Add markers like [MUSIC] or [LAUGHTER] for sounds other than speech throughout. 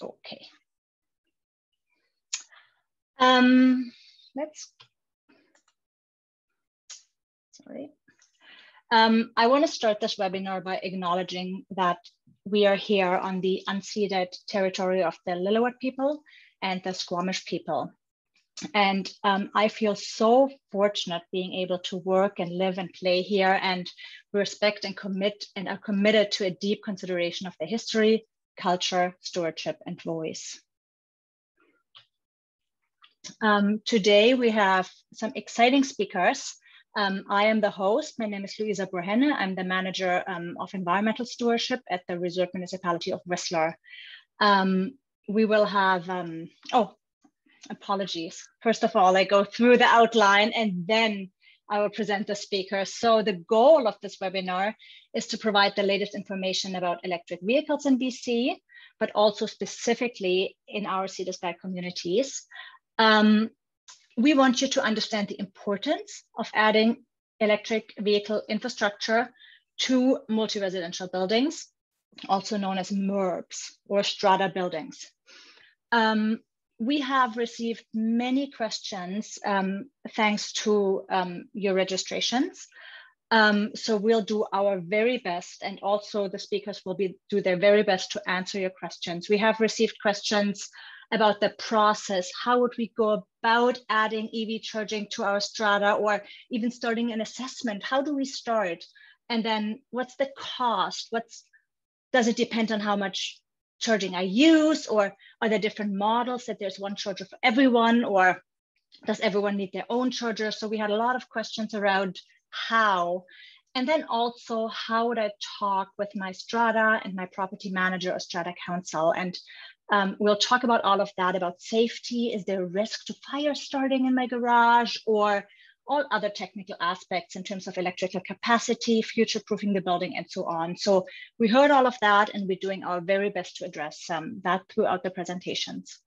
Okay. Um, let's, sorry. Um, I want to start this webinar by acknowledging that we are here on the unceded territory of the Lillooet people and the Squamish people. And um, I feel so fortunate being able to work and live and play here and respect and commit and are committed to a deep consideration of the history, culture, stewardship, and voice. Um, today we have some exciting speakers. Um, I am the host. My name is Luisa Berhenne. I'm the manager um, of environmental stewardship at the Resort Municipality of Whistler. Um, we will have, um, oh, apologies. First of all, I go through the outline and then I will present the speakers. So the goal of this webinar is to provide the latest information about electric vehicles in BC, but also specifically in our to communities. Um, we want you to understand the importance of adding electric vehicle infrastructure to multi-residential buildings, also known as MURBs or strata buildings. Um, we have received many questions um, thanks to um, your registrations. Um, so we'll do our very best and also the speakers will be do their very best to answer your questions. We have received questions about the process. How would we go about adding EV charging to our strata or even starting an assessment? How do we start? And then what's the cost? What's does it depend on how much charging I use or are there different models that there's one charger for everyone or does everyone need their own charger? So we had a lot of questions around how. And then also, how would I talk with my strata and my property manager or strata council? And um, we'll talk about all of that about safety. Is there a risk to fire starting in my garage or all other technical aspects in terms of electrical capacity, future-proofing the building, and so on. So we heard all of that, and we're doing our very best to address um, that throughout the presentations.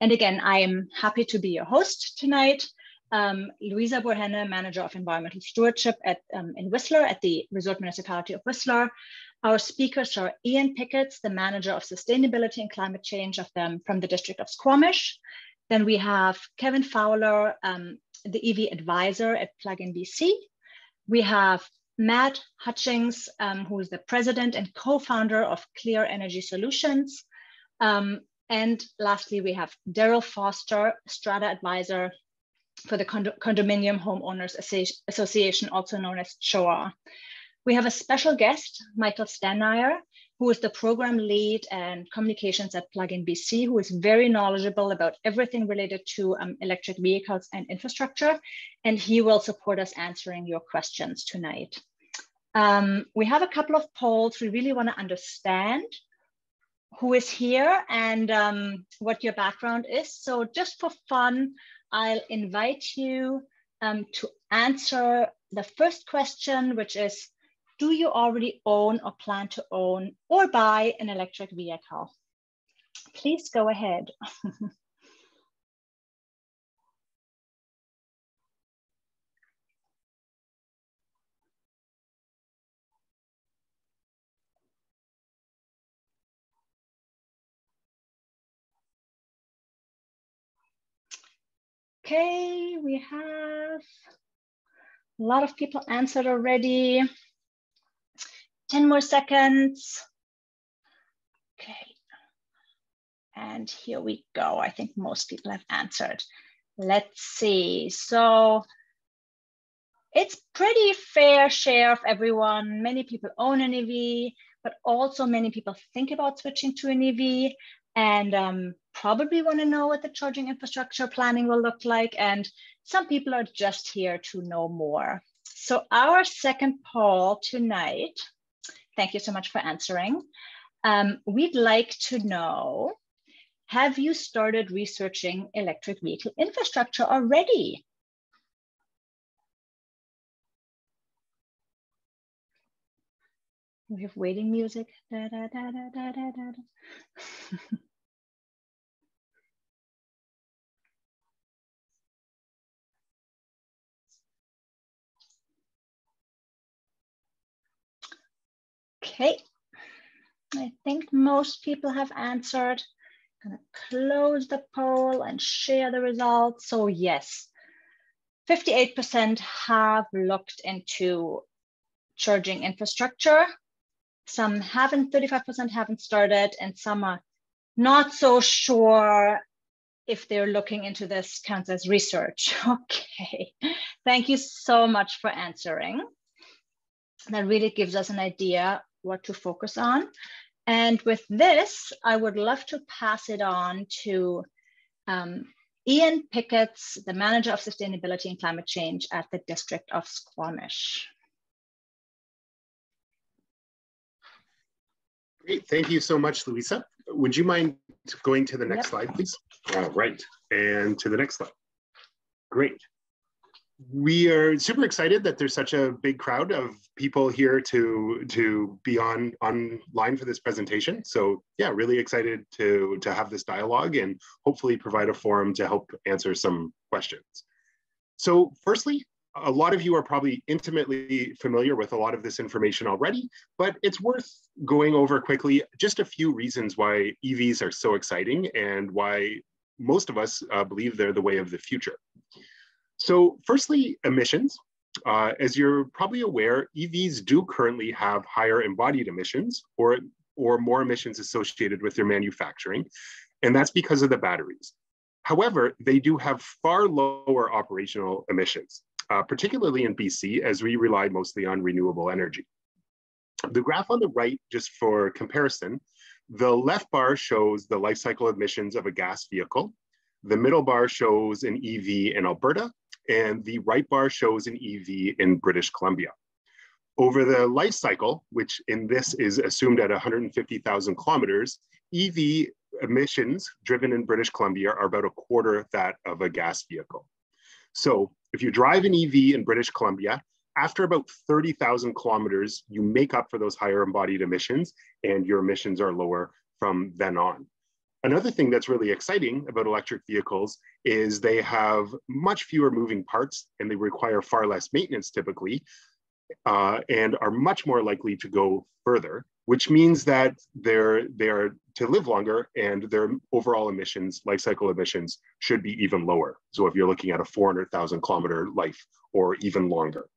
And again, I am happy to be your host tonight. Um, Luisa Berhenne, Manager of Environmental Stewardship at, um, in Whistler at the Resort Municipality of Whistler. Our speakers are Ian Pickett, the Manager of Sustainability and Climate Change of them from the District of Squamish. Then we have Kevin Fowler, um, the EV advisor at Plug-in BC. We have Matt Hutchings, um, who is the president and co-founder of Clear Energy Solutions. Um, and lastly, we have Daryl Foster, strata advisor for the Cond Condominium Homeowners Association, also known as CHOA. We have a special guest, Michael Stanayer, who is the program lead and communications at Plug-in BC, who is very knowledgeable about everything related to um, electric vehicles and infrastructure. And he will support us answering your questions tonight. Um, we have a couple of polls. We really wanna understand who is here and um, what your background is. So just for fun, I'll invite you um, to answer the first question, which is, do you already own or plan to own or buy an electric vehicle? Please go ahead. [LAUGHS] Okay, we have a lot of people answered already. 10 more seconds. Okay. And here we go. I think most people have answered. Let's see. So it's pretty fair share of everyone. Many people own an EV, but also many people think about switching to an EV and um, probably want to know what the charging infrastructure planning will look like. And some people are just here to know more. So our second poll tonight Thank you so much for answering. Um, we'd like to know, have you started researching electric vehicle infrastructure already? We have waiting music. Da, da, da, [LAUGHS] Okay. I think most people have answered. I'm gonna close the poll and share the results. So yes, 58% have looked into charging infrastructure. Some haven't, 35% haven't started, and some are not so sure if they're looking into this counts as research. [LAUGHS] Okay, thank you so much for answering. That really gives us an idea what to focus on. And with this, I would love to pass it on to um, Ian Picketts, the Manager of Sustainability and Climate Change at the District of Squamish. Great, thank you so much, Luisa. Would you mind going to the next yep. slide, please? All right, and to the next slide. Great we are super excited that there's such a big crowd of people here to to be on online for this presentation. So yeah, really excited to to have this dialogue and hopefully provide a forum to help answer some questions. So firstly, a lot of you are probably intimately familiar with a lot of this information already, but it's worth going over quickly just a few reasons why EVs are so exciting and why most of us uh, believe they're the way of the future. So firstly, emissions. Uh, as you're probably aware, EVs do currently have higher embodied emissions or, or more emissions associated with their manufacturing, and that's because of the batteries. However, they do have far lower operational emissions, uh, particularly in BC, as we rely mostly on renewable energy. The graph on the right, just for comparison, the left bar shows the life cycle emissions of a gas vehicle. The middle bar shows an EV in Alberta, and the right bar shows an EV in British Columbia. Over the life cycle, which in this is assumed at 150,000 kilometers, EV emissions driven in British Columbia are about a quarter that of a gas vehicle. So if you drive an EV in British Columbia, after about 30,000 kilometers, you make up for those higher embodied emissions and your emissions are lower from then on. Another thing that's really exciting about electric vehicles is they have much fewer moving parts and they require far less maintenance typically uh, and are much more likely to go further, which means that they're, they're to live longer and their overall emissions, life cycle emissions, should be even lower. So if you're looking at a 400,000 kilometer life or even longer.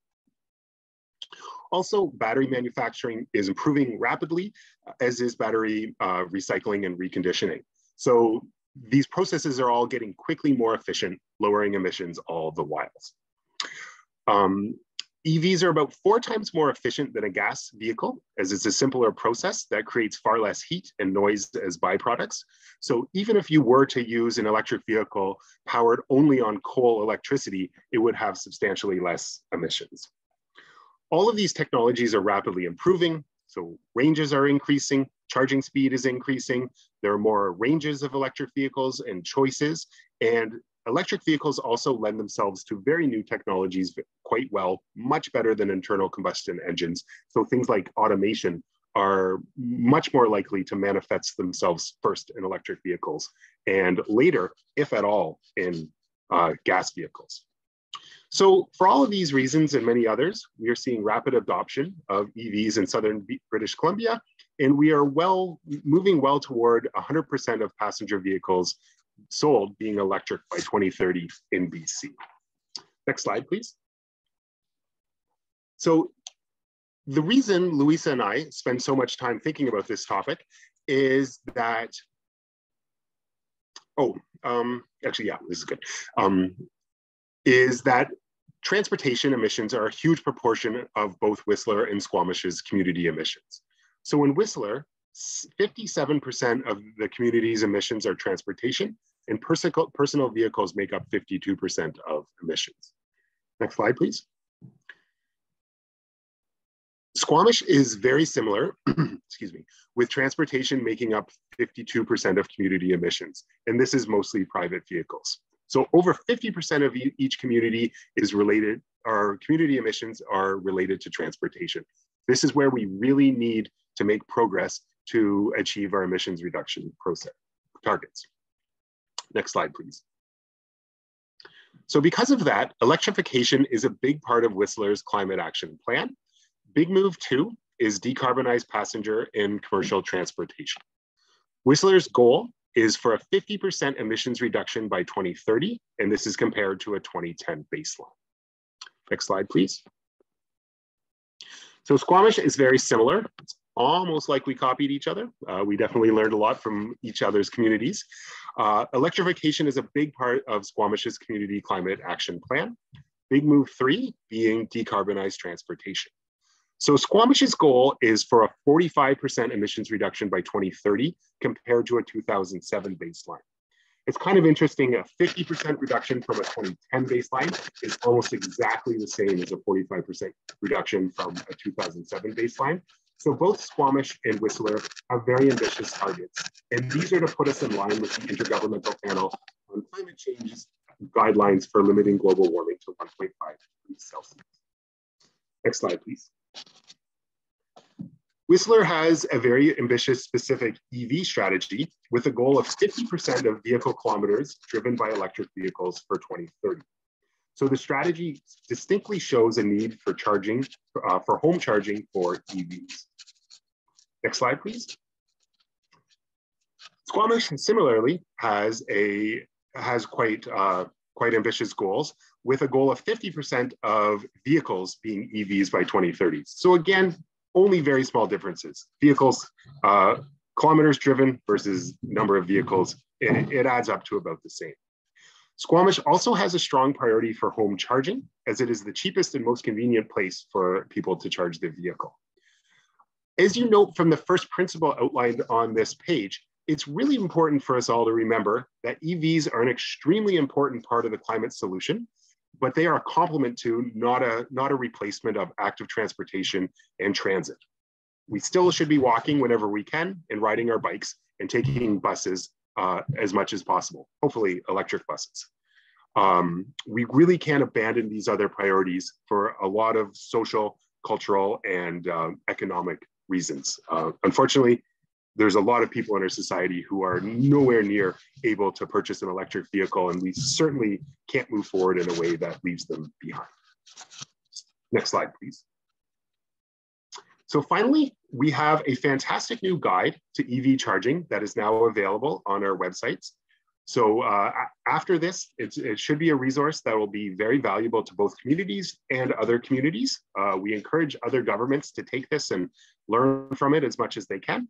Also, battery manufacturing is improving rapidly, as is battery uh, recycling and reconditioning. So these processes are all getting quickly more efficient, lowering emissions all the while. Um, EVs are about four times more efficient than a gas vehicle, as it's a simpler process that creates far less heat and noise as byproducts. So even if you were to use an electric vehicle powered only on coal electricity, it would have substantially less emissions. All of these technologies are rapidly improving, so ranges are increasing, charging speed is increasing, there are more ranges of electric vehicles and choices, and electric vehicles also lend themselves to very new technologies quite well, much better than internal combustion engines. So things like automation are much more likely to manifest themselves first in electric vehicles and later, if at all, in uh, gas vehicles. So for all of these reasons and many others, we are seeing rapid adoption of EVs in Southern British Columbia, and we are well moving well toward 100% of passenger vehicles sold being electric by 2030 in BC. Next slide, please. So the reason Luisa and I spend so much time thinking about this topic is that, oh, um, actually, yeah, this is good. Um, is that transportation emissions are a huge proportion of both Whistler and Squamish's community emissions. So in Whistler, 57% of the community's emissions are transportation, and personal vehicles make up 52% of emissions. Next slide, please. Squamish is very similar, [CLEARS THROAT] excuse me, with transportation making up 52% of community emissions, and this is mostly private vehicles. So over 50% of each community is related, our community emissions are related to transportation. This is where we really need to make progress to achieve our emissions reduction process targets. Next slide, please. So because of that, electrification is a big part of Whistler's climate action plan. Big Move 2 is decarbonized passenger and commercial transportation. Whistler's goal is for a 50% emissions reduction by 2030, and this is compared to a 2010 baseline. Next slide, please. So Squamish is very similar. It's almost like we copied each other. Uh, we definitely learned a lot from each other's communities. Uh, electrification is a big part of Squamish's community climate action plan. Big move three being decarbonized transportation. So Squamish's goal is for a 45% emissions reduction by 2030 compared to a 2007 baseline. It's kind of interesting, a 50% reduction from a 2010 baseline is almost exactly the same as a 45% reduction from a 2007 baseline. So both Squamish and Whistler are very ambitious targets. And these are to put us in line with the Intergovernmental Panel on Climate Change's guidelines for limiting global warming to 1.5 degrees Celsius. Next slide, please. Whistler has a very ambitious specific EV strategy with a goal of 50% of vehicle kilometers driven by electric vehicles for 2030. So the strategy distinctly shows a need for charging, uh, for home charging for EVs. Next slide, please. Squamish similarly has a has quite uh, quite ambitious goals with a goal of 50% of vehicles being EVs by 2030. So again, only very small differences. Vehicles, uh, kilometers driven versus number of vehicles, it, it adds up to about the same. Squamish also has a strong priority for home charging as it is the cheapest and most convenient place for people to charge their vehicle. As you note from the first principle outlined on this page, it's really important for us all to remember that EVs are an extremely important part of the climate solution but they are a complement to, not a, not a replacement of active transportation and transit. We still should be walking whenever we can and riding our bikes and taking buses uh, as much as possible, hopefully electric buses. Um, we really can't abandon these other priorities for a lot of social, cultural, and uh, economic reasons. Uh, unfortunately, there's a lot of people in our society who are nowhere near able to purchase an electric vehicle, and we certainly can't move forward in a way that leaves them behind. Next slide, please. So finally, we have a fantastic new guide to EV charging that is now available on our websites. So uh, after this, it should be a resource that will be very valuable to both communities and other communities. Uh, we encourage other governments to take this and learn from it as much as they can.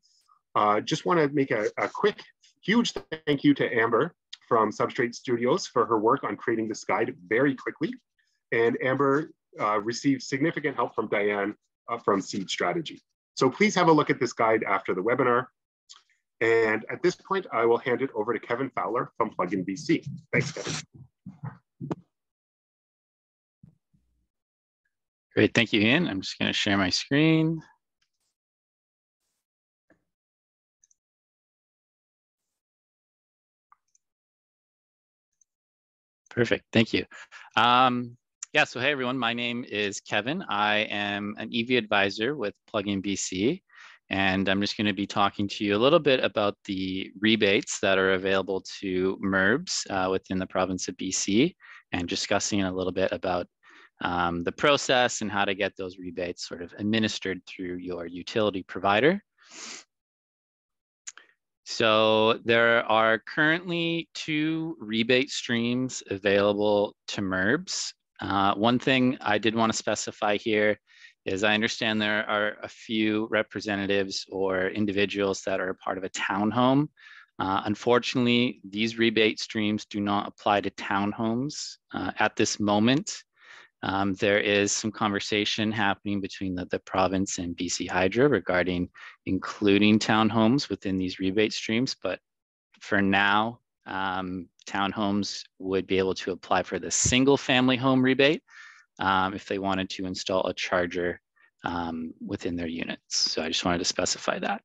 Uh, just want to make a, a, quick, huge thank you to Amber from Substrate Studios for her work on creating this guide very quickly. And Amber uh, received significant help from Diane uh, from Seed Strategy. So please have a look at this guide after the webinar. And at this point, I will hand it over to Kevin Fowler from Plugin BC. Thanks, Kevin. Great, thank you, Ian. I'm just gonna share my screen. Perfect. Thank you. Um, yeah, so hey everyone, my name is Kevin. I am an EV advisor with Plugin BC, and I'm just going to be talking to you a little bit about the rebates that are available to MURBs uh, within the province of BC and discussing a little bit about um, the process and how to get those rebates sort of administered through your utility provider. So there are currently two rebate streams available to MURBs. Uh, one thing I did want to specify here is I understand there are a few representatives or individuals that are part of a townhome. Uh, unfortunately, these rebate streams do not apply to townhomes uh, at this moment. Um, there is some conversation happening between the, the province and BC Hydro regarding including townhomes within these rebate streams. But for now, um, townhomes would be able to apply for the single family home rebate um, if they wanted to install a charger um, within their units. So I just wanted to specify that.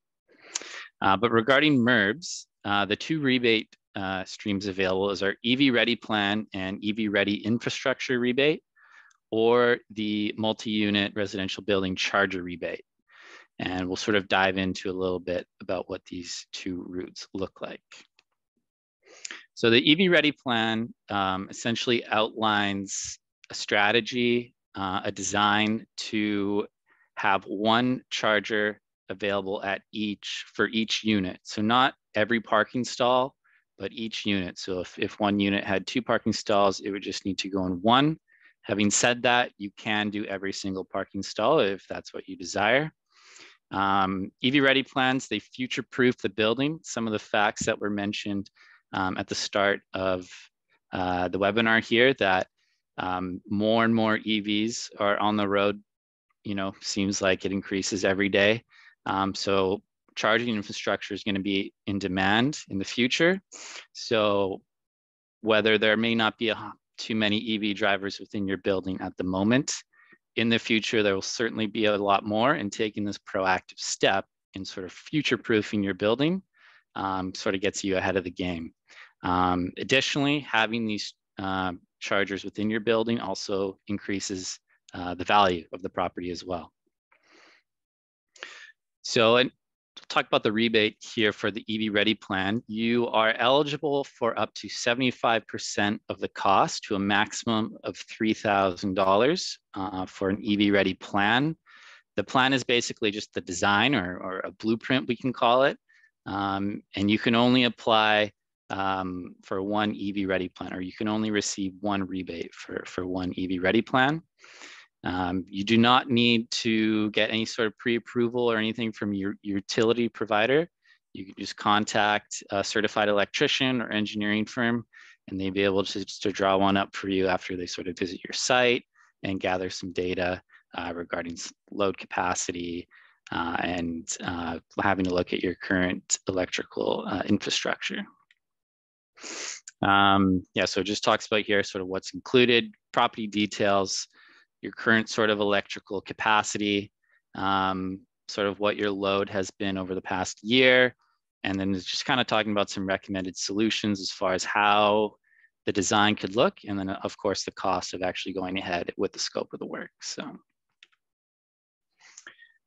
Uh, but regarding MURBs, uh, the two rebate uh, streams available is our EV Ready Plan and EV Ready Infrastructure Rebate or the multi-unit residential building charger rebate. And we'll sort of dive into a little bit about what these two routes look like. So the EV Ready plan um, essentially outlines a strategy, uh, a design to have one charger available at each for each unit. So not every parking stall, but each unit. So if, if one unit had two parking stalls, it would just need to go in one. Having said that, you can do every single parking stall if that's what you desire. Um, EV ready plans, they future-proof the building. Some of the facts that were mentioned um, at the start of uh, the webinar here that um, more and more EVs are on the road, you know, seems like it increases every day. Um, so charging infrastructure is going to be in demand in the future. So whether there may not be a, too many EV drivers within your building at the moment, in the future, there will certainly be a lot more and taking this proactive step in sort of future proofing your building um, sort of gets you ahead of the game. Um, additionally, having these uh, chargers within your building also increases uh, the value of the property as well. So, and talk about the rebate here for the EV Ready plan. You are eligible for up to 75% of the cost to a maximum of $3,000 uh, for an EV Ready plan. The plan is basically just the design or, or a blueprint, we can call it. Um, and you can only apply um, for one EV Ready plan, or you can only receive one rebate for, for one EV Ready plan. Um, you do not need to get any sort of pre-approval or anything from your, your utility provider. You can just contact a certified electrician or engineering firm, and they'd be able to, to draw one up for you after they sort of visit your site and gather some data uh, regarding load capacity uh, and uh, having to look at your current electrical uh, infrastructure. Um, yeah, so it just talks about here sort of what's included, property details, your current sort of electrical capacity, um, sort of what your load has been over the past year, and then it's just kind of talking about some recommended solutions as far as how the design could look, and then of course the cost of actually going ahead with the scope of the work. So,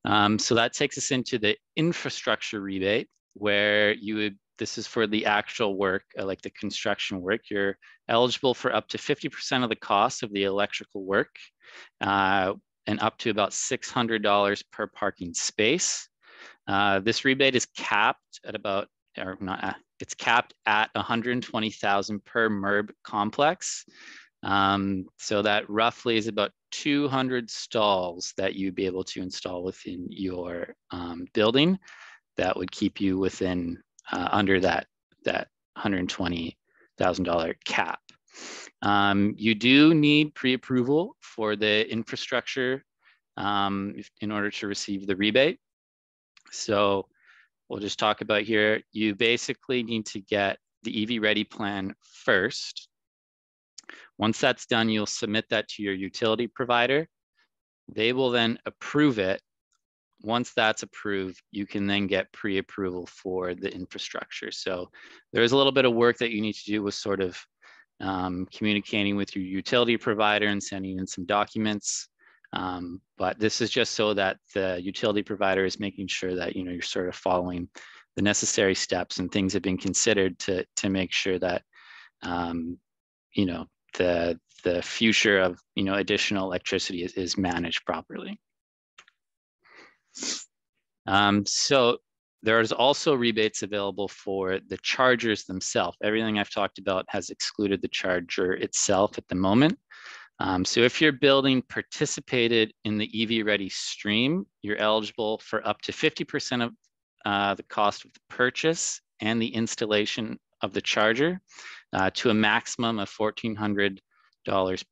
um, so that takes us into the infrastructure rebate, where you would this is for the actual work, uh, like the construction work. You're eligible for up to 50% of the cost of the electrical work uh, and up to about $600 per parking space. Uh, this rebate is capped at about, or not, uh, it's capped at 120,000 per MURB complex. Um, so that roughly is about 200 stalls that you'd be able to install within your um, building that would keep you within uh, under that that $120,000 cap. Um, you do need pre-approval for the infrastructure um, in order to receive the rebate. So we'll just talk about here, you basically need to get the EV Ready plan first. Once that's done, you'll submit that to your utility provider. They will then approve it once that's approved, you can then get pre-approval for the infrastructure. So there's a little bit of work that you need to do with sort of um, communicating with your utility provider and sending in some documents. Um, but this is just so that the utility provider is making sure that you know you're sort of following the necessary steps and things have been considered to to make sure that um, you know the the future of you know additional electricity is, is managed properly. Um, so there's also rebates available for the chargers themselves. Everything I've talked about has excluded the charger itself at the moment. Um, so if your building participated in the EV Ready stream, you're eligible for up to 50% of uh, the cost of the purchase and the installation of the charger uh, to a maximum of $1,400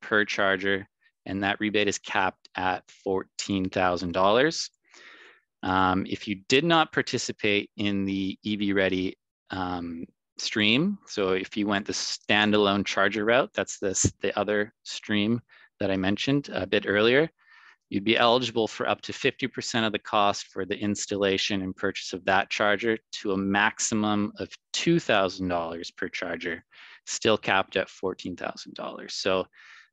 per charger. And that rebate is capped at $14,000. Um, if you did not participate in the EV Ready um, stream, so if you went the standalone charger route, that's this, the other stream that I mentioned a bit earlier, you'd be eligible for up to 50% of the cost for the installation and purchase of that charger to a maximum of $2,000 per charger, still capped at $14,000. So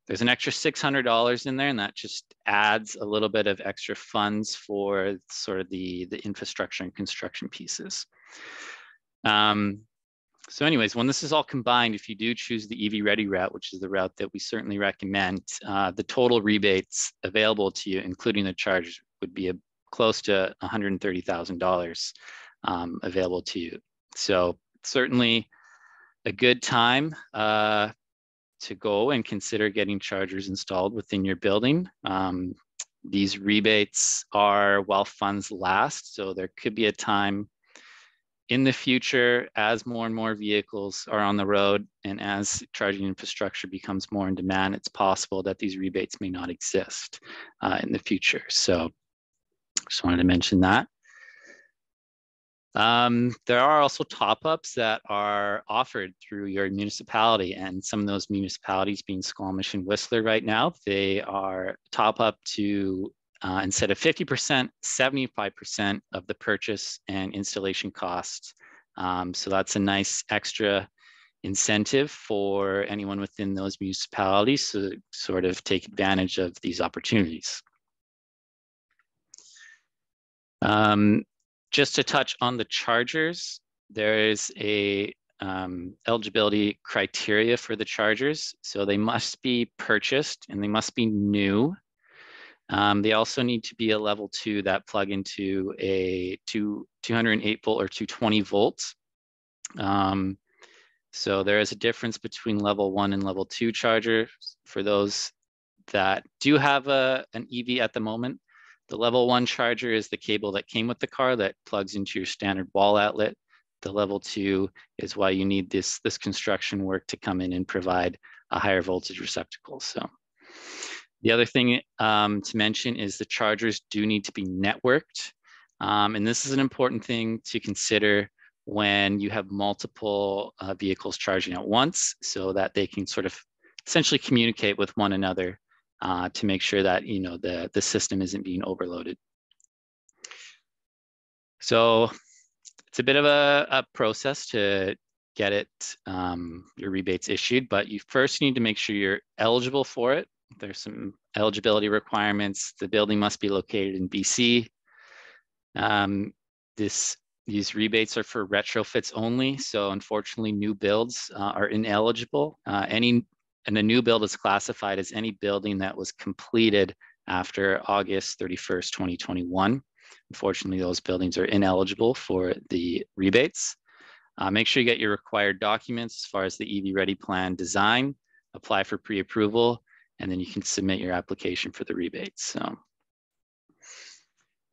there's an extra $600 in there and that just adds a little bit of extra funds for sort of the, the infrastructure and construction pieces. Um, so anyways, when this is all combined, if you do choose the EV Ready route, which is the route that we certainly recommend, uh, the total rebates available to you, including the charges, would be a, close to $130,000 um, available to you. So certainly a good time uh, to go and consider getting chargers installed within your building. Um, these rebates are while funds last, so there could be a time in the future as more and more vehicles are on the road and as charging infrastructure becomes more in demand, it's possible that these rebates may not exist uh, in the future. So just wanted to mention that. Um, there are also top-ups that are offered through your municipality and some of those municipalities being Squamish and Whistler right now, they are top up to uh, instead of 50%, 75% of the purchase and installation costs. Um, so that's a nice extra incentive for anyone within those municipalities to sort of take advantage of these opportunities. Um, just to touch on the chargers, there is a um, eligibility criteria for the chargers. So they must be purchased and they must be new. Um, they also need to be a level two that plug into a two, 208 volt or 220 volts. Um, so there is a difference between level one and level two chargers for those that do have a, an EV at the moment. The level one charger is the cable that came with the car that plugs into your standard wall outlet. The level two is why you need this, this construction work to come in and provide a higher voltage receptacle. So the other thing um, to mention is the chargers do need to be networked. Um, and this is an important thing to consider when you have multiple uh, vehicles charging at once so that they can sort of essentially communicate with one another uh, to make sure that you know the, the system isn't being overloaded. So it's a bit of a, a process to get it, um, your rebates issued, but you first need to make sure you're eligible for it. There's some eligibility requirements. The building must be located in BC. Um, this these rebates are for retrofits only. So unfortunately, new builds uh, are ineligible. Uh, any and a new build is classified as any building that was completed after August 31st, 2021. Unfortunately, those buildings are ineligible for the rebates. Uh, make sure you get your required documents as far as the EV Ready Plan design, apply for pre-approval, and then you can submit your application for the rebates. So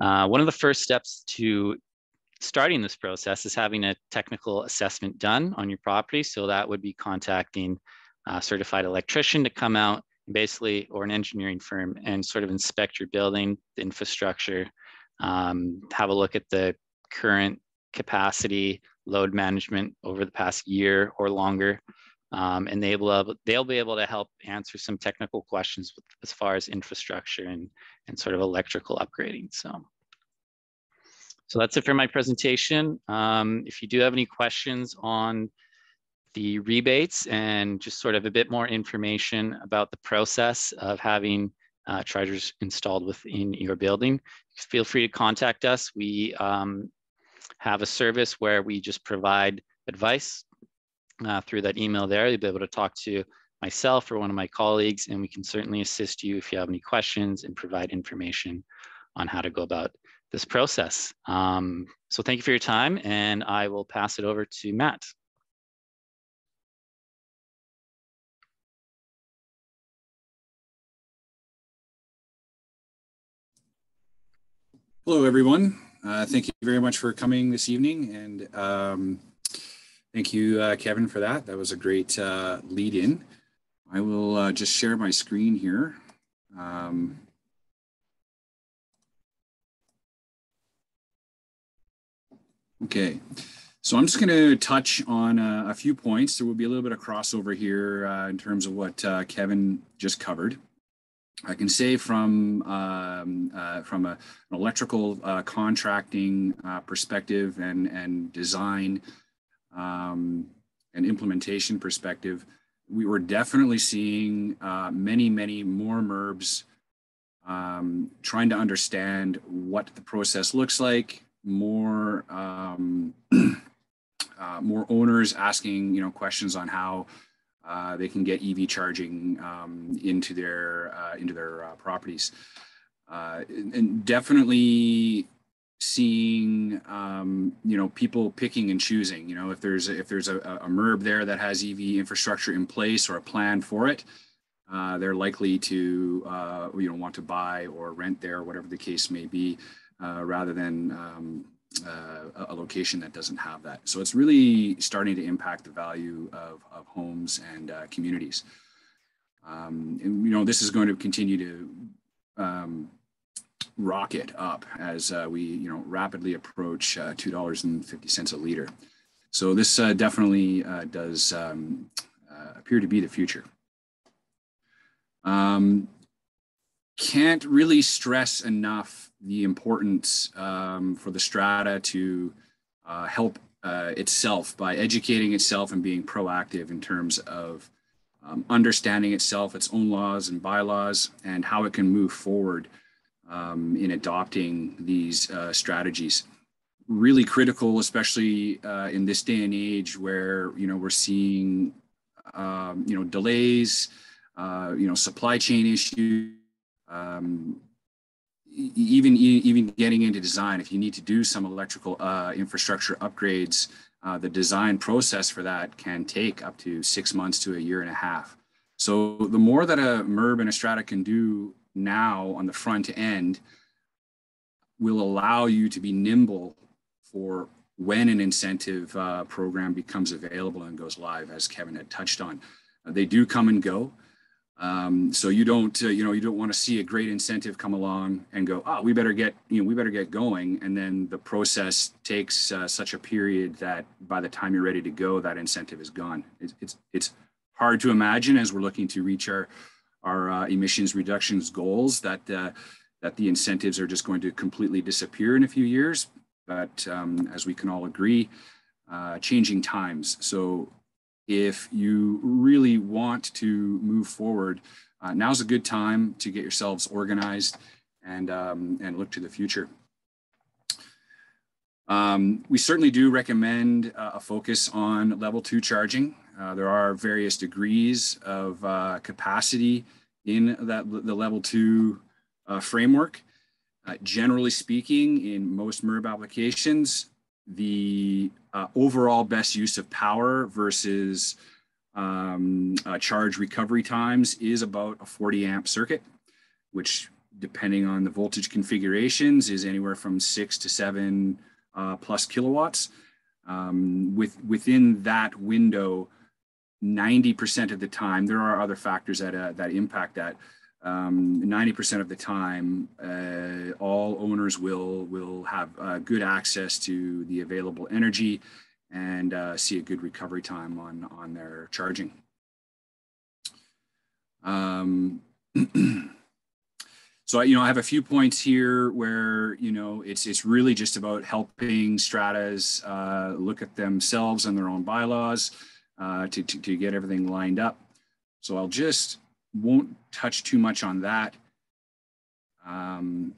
uh, one of the first steps to starting this process is having a technical assessment done on your property. So that would be contacting uh, certified electrician to come out basically, or an engineering firm and sort of inspect your building, the infrastructure, um, have a look at the current capacity, load management over the past year or longer. Um, and they will, they'll be able to help answer some technical questions with, as far as infrastructure and, and sort of electrical upgrading. So, so that's it for my presentation. Um, if you do have any questions on the rebates and just sort of a bit more information about the process of having uh, chargers installed within your building, feel free to contact us. We um, have a service where we just provide advice uh, through that email there. You'll be able to talk to myself or one of my colleagues, and we can certainly assist you if you have any questions and provide information on how to go about this process. Um, so thank you for your time, and I will pass it over to Matt. Hello, everyone. Uh, thank you very much for coming this evening. And um, thank you, uh, Kevin, for that. That was a great uh, lead in. I will uh, just share my screen here. Um, okay, so I'm just going to touch on a, a, few points. There will be a little bit of crossover here uh, in terms of what uh, Kevin just covered. I can say from um, uh, from a, an electrical uh, contracting uh, perspective and and design um, and implementation perspective, we were definitely seeing uh, many many more MURBs um, trying to understand what the process looks like, more um, [CLEARS THROAT] uh, more owners asking you know questions on how uh, they can get EV charging um, into their uh, into their uh, properties. Uh, and definitely seeing um, you know people picking and choosing you know if there's if there's a, a MURB there that has ev infrastructure in place or a plan for it uh, they're likely to uh, you know want to buy or rent there whatever the case may be rather than um, uh, a location that doesn't have that so it's really starting to impact the value of, of homes and uh, communities um, and you know this is going to continue to um, rocket up as uh, we you know rapidly approach uh, two dollars and fifty cents a liter. So this uh, definitely uh, does um, appear to be the future. Um, can't really stress enough the importance um, for the strata to uh, help itself by educating itself and being proactive in terms of um, understanding itself, its own laws and bylaws, and how it can move forward um, in adopting these uh, strategies. Really critical, especially uh, in this day and age where you know we're seeing um, you know delays, uh, you know supply chain issues, um, even even getting into design. If you need to do some electrical uh, infrastructure upgrades, uh, the design process for that can take up to six months to a year and a half. So the more that a MURB and a strata can do now on the front end will allow you to be nimble for when an incentive uh, program becomes available and goes live, as Kevin had touched on. Uh, they do come and go. Um, so you don't, uh, you know, you don't want to see a great incentive come along and go, oh, we better get, you know, we better get going. And then the process takes uh, such a period that by the time you're ready to go, that incentive is gone. It's, it's, it's hard to imagine as we're looking to reach our our uh, emissions reductions goals that uh, that the incentives are just going to completely disappear in a few years. But um, as we can all agree, uh, changing times. So if you really want to move forward, uh, now's a good time to get yourselves organized and um, and look to the future. Um, we certainly do recommend uh, a focus on level two charging. Uh, there are various degrees of uh, capacity in that the level two uh, framework. Uh, generally speaking, in most MURB applications, the uh, overall best use of power versus um, charge recovery times is about a 40 amp circuit, which depending on the voltage configurations is anywhere from six to seven uh, plus kilowatts. Um, with, within that window, 90% of the time, there are other factors that, uh, that impact that. Um, 90% of the time, uh, all owners will, will have uh, good access to the available energy and uh, see a good recovery time on, on their charging. Um, [CLEARS THROAT] so you know i have a few points here where you know it's it's really just about helping stratas uh, look at themselves and their own bylaws uh, to, to, to get everything lined up. So I'll just won't touch too much on that. Um,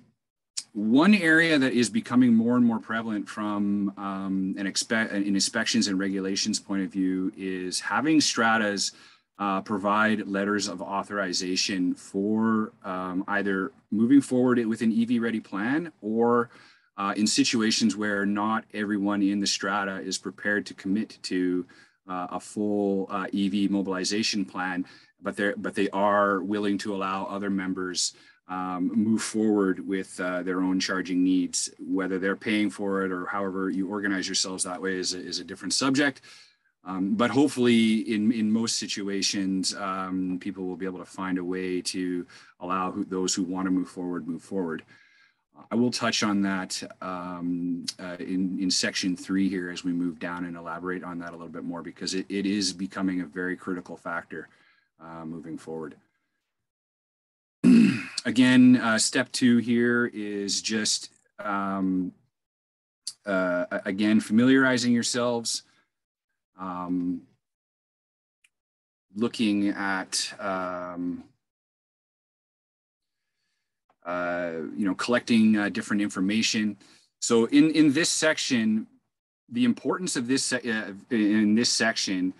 one area that is becoming more and more prevalent from um, an, expect, an inspections and regulations point of view is having stratas uh, provide letters of authorization for um, either moving forward with an EV ready plan or uh, in situations where not everyone in the strata is prepared to commit to uh, a full uh, EV mobilization plan, but they but they are willing to allow other members um, move forward with uh, their own charging needs. Whether they're paying for it or however you organize yourselves that way is a, is a different subject. Um, but hopefully, in, in most situations, um, people will be able to find a way to allow who, those who want to move forward move forward. I will touch on that um, uh, in, in section three here as we move down and elaborate on that a little bit more because it, it is becoming a very critical factor uh, moving forward. [CLEARS THROAT] Again, uh, step two here is just, um, uh, again, familiarizing yourselves, um, looking at um, uh, you know, collecting uh, different information. So in, in this section, the importance of this uh, in this section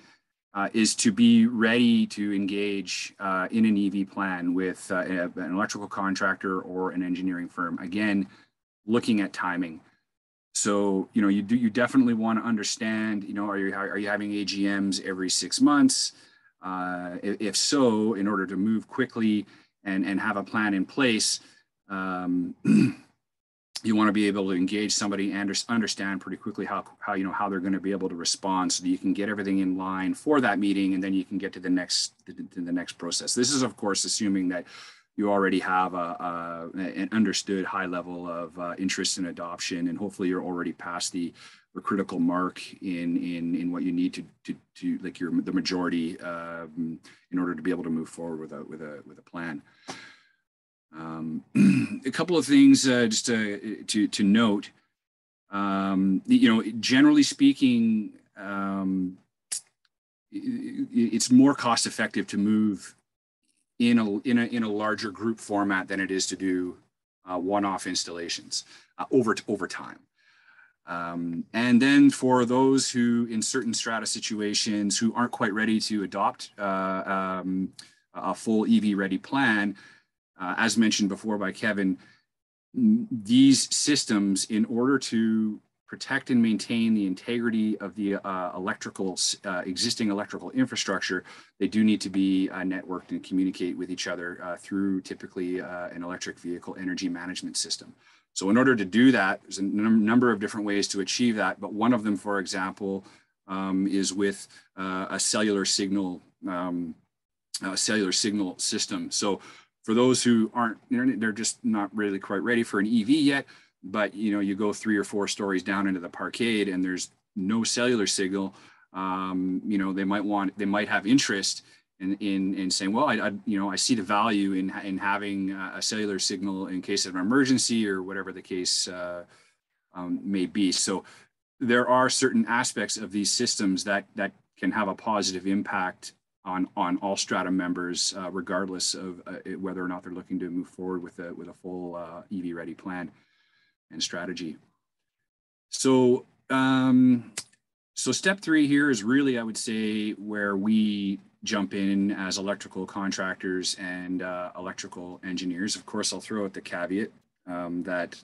uh, is to be ready to engage uh, in an EV plan with uh, an electrical contractor or an engineering firm. Again, looking at timing. So you know you do you definitely want to understand. You know, are you are you having AGMs every six months? Uh, if, so, in order to move quickly and and have a plan in place. Um, [CLEARS THROAT] you want to be able to engage somebody and understand pretty quickly how, how you know how they're going to be able to respond so that you can get everything in line for that meeting and then you can get to the next the next process. This is of course assuming that you already have a, a an understood high level of uh, interest in adoption and hopefully you're already past the, the critical mark in in in what you need to to, to like your the majority um, in order to be able to move forward with a with a with a plan um, [CLEARS THROAT] a couple of things uh, just to, to, to note. Um, you know, generally speaking, um, it's more cost effective to move in a, in a, in a larger group format than it is to do uh, one-off installations uh, over, over time. Um, and then for those who in certain strata situations who aren't quite ready to adopt uh, um, a full EV ready plan, uh, as mentioned before by Kevin, these systems, in order to protect and maintain the integrity of the uh, electrical uh, existing electrical infrastructure, they do need to be uh, networked and communicate with each other uh, through typically uh, an electric vehicle energy management system. So in order to do that, there's a number of different ways to achieve that, but one of them, for example, um, is with uh, a cellular signal um, cellular signal system. So for those who aren't, they're just not really quite ready for an EV yet. But you know, you go three or four stories down into the parkade, and there's no cellular signal. Um, you know, they might want, they might have interest in in, in saying, well, I, I you know, I see the value in in having a cellular signal in case of an emergency or whatever the case uh, um, may be. So there are certain aspects of these systems that that can have a positive impact on on all strata members, uh, regardless of uh, whether or not they're looking to move forward with a with a full uh, EV ready plan and strategy. So um, so step three here is really, I would say, where we jump in as electrical contractors and uh, electrical engineers. Of course, I'll throw out the caveat um, that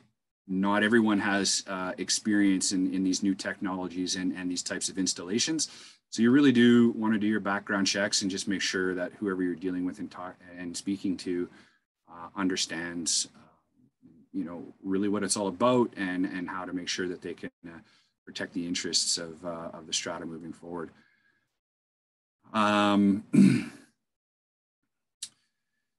not everyone has uh, experience in, in these new technologies and, and these types of installations. So you really do want to do your background checks and just make sure that whoever you're dealing with and talk and speaking to uh, understands, uh, you know, really what it's all about and and how to make sure that they can uh, protect the interests of uh, of the strata moving forward. Um, [CLEARS THROAT]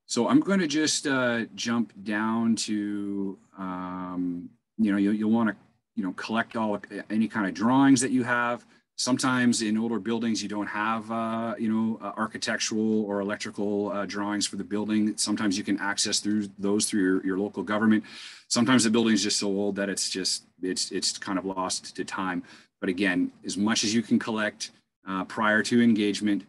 so I'm going to just uh, jump down to, um, you know, you, you'll want to, you know, collect all any kind of drawings that you have. Sometimes in older buildings, you don't have, uh, you know, uh, architectural or electrical uh, drawings for the building. Sometimes you can access through those through your, your local government. Sometimes the building is just so old that it's just, it's, it's kind of lost to time. But again, as much as you can collect uh, prior to engagement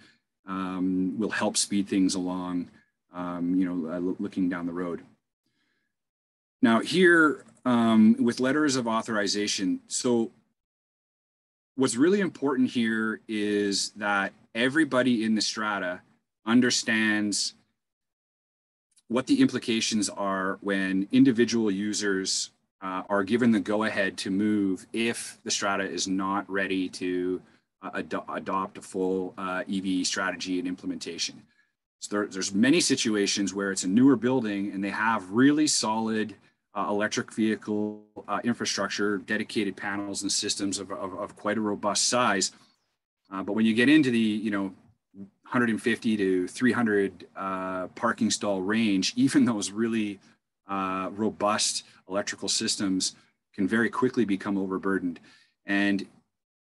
um, will help speed things along, um, you know, uh, looking down the road. Now here um, with letters of authorization, so what's really important here is that everybody in the strata understands what the implications are when individual users uh, are given the go ahead to move if the strata is not ready to uh, ad adopt a full uh, EV strategy and implementation. So there, there's many situations where it's a newer building and they have really solid uh, electric vehicle uh, infrastructure, dedicated panels and systems of, of, of quite a robust size. Uh, but when you get into the, you know, 150 to 300 uh, parking stall range, [LAUGHS] even those really uh, robust electrical systems can very quickly become overburdened. And